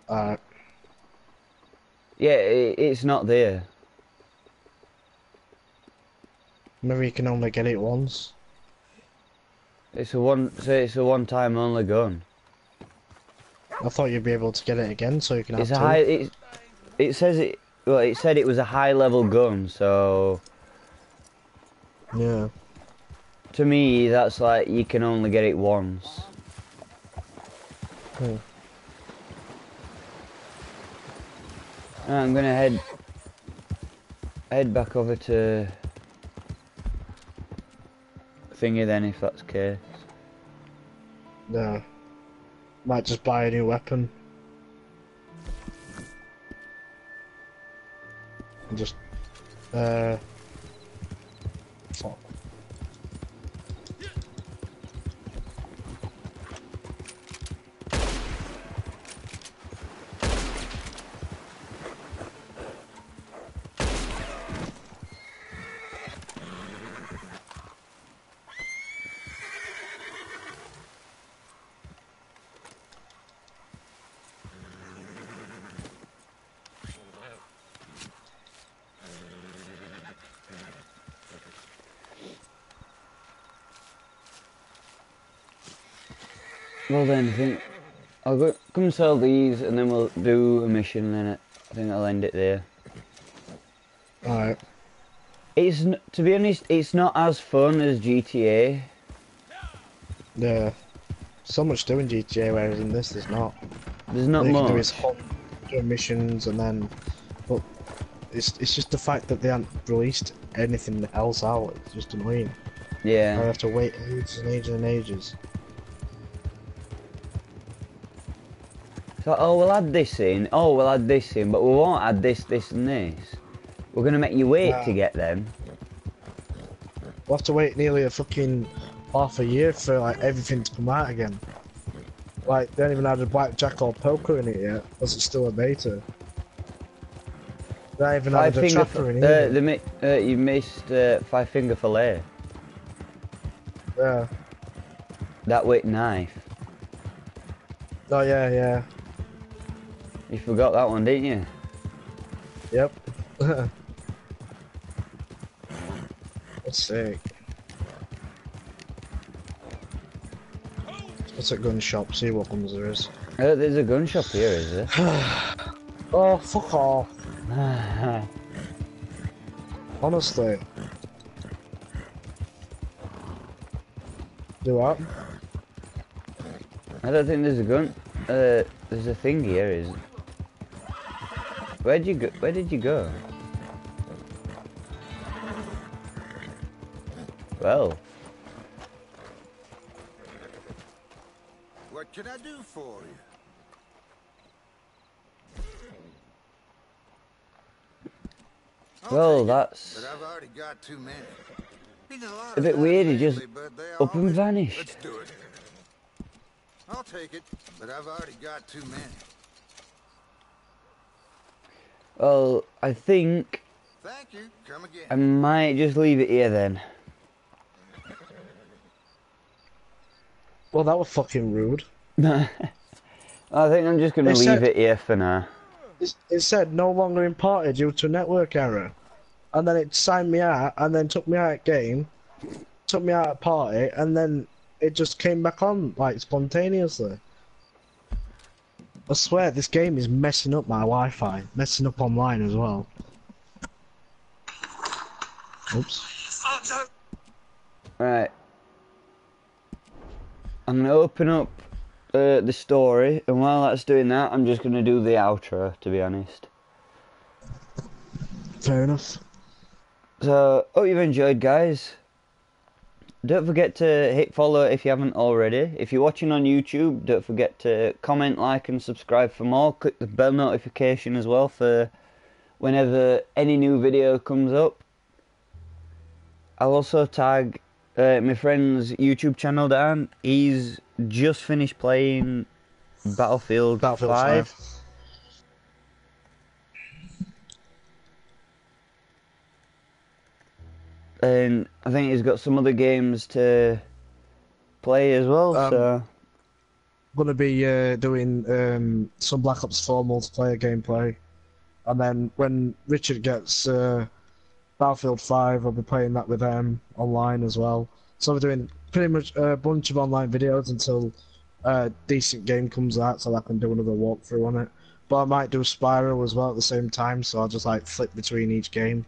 Alright. Yeah, it, it's not there. Maybe you can only get it once. It's a one. So it's a one-time only gun. I thought you'd be able to get it again, so you can It's a two. high. It, it says it. Well, it said it was a high-level gun. So Yeah. to me, that's like you can only get it once. Hmm. I'm gonna head head back over to thingy then, if that's the case. No. Might just buy a new weapon. And just, uh... Fuck. Well then, I think I'll sell these, and then we'll do a mission. Then it, I think I'll end it there. Alright. It's to be honest, it's not as fun as GTA. Yeah. So much doing GTA, whereas in this there's not. There's not All you do much. is hunt, do missions, and then... But it's, it's just the fact that they haven't released anything else out. It's just annoying. Yeah. I have to wait ages and ages and ages. Oh, we'll add this in. Oh, we'll add this in, but we won't add this, this, and this. We're gonna make you wait to get them. We'll have to wait nearly a fucking half a year for like everything to come out again. Like they haven't even had a blackjack or poker in it yet, because it's still a beta. They haven't even Five had a trapper in Uh, it. the mi- uh, you missed uh, five finger fillet. Yeah. That with knife. Oh yeah, yeah. You forgot that one, didn't you? Yep. That's sick. Let's at gun shop, see what guns there is. Uh, there's a gun shop here, is there? Oh, fuck off. Honestly. Do what? I don't think there's a gun. Uh, there's a thing here. Is where'd you go? Where did you go? Well, What can I do for you? I'll well, that's But I've already got too many. A bit weird. He just lately, but they up and vanished. Let's do it. I'll take it, but I've already got too many. Well, I think Thank you. Come again. I might just leave it here then. Well, that was fucking rude. I think I'm just gonna leave said- it here for now. It, it said no longer imparted due to network error. And then it signed me out, and then took me out of game, took me out of party, and then it just came back on, like, spontaneously. I swear, this game is messing up my Wi-Fi, messing up online as well. Oops. Right. I'm gonna open up uh, the story, and while that's doing that, I'm just gonna do the outro. To be honest. Fair enough. So, hope you've enjoyed, guys. Don't forget to hit follow if you haven't already. If you're watching on YouTube, don't forget to comment, like, and subscribe for more. Click the bell notification as well for whenever any new video comes up. I'll also tag uh, my friend's YouTube channel Dan. He's just finished playing Battlefield, Battlefield 5. 5. And I think he's got some other games to play as well, Um, so Gonna be uh, doing um, some Black Ops 4 multiplayer gameplay, and then when Richard gets uh, Battlefield 5, I'll be playing that with them online as well. So we're doing pretty much a bunch of online videos until a decent game comes out, so I can do another walkthrough on it. But I might do Spyro as well at the same time, so I'll just like flip between each game.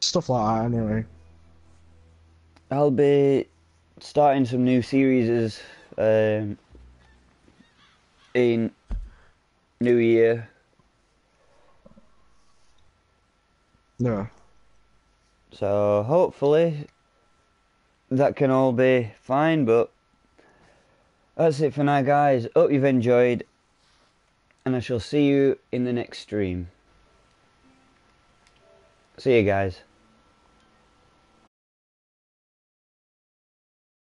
Stuff like that, anyway. I'll be starting some new series um, in New Year. Yeah. So hopefully that can all be fine, but that's it for now, guys. Hope you've enjoyed, and I shall see you in the next stream. See you guys.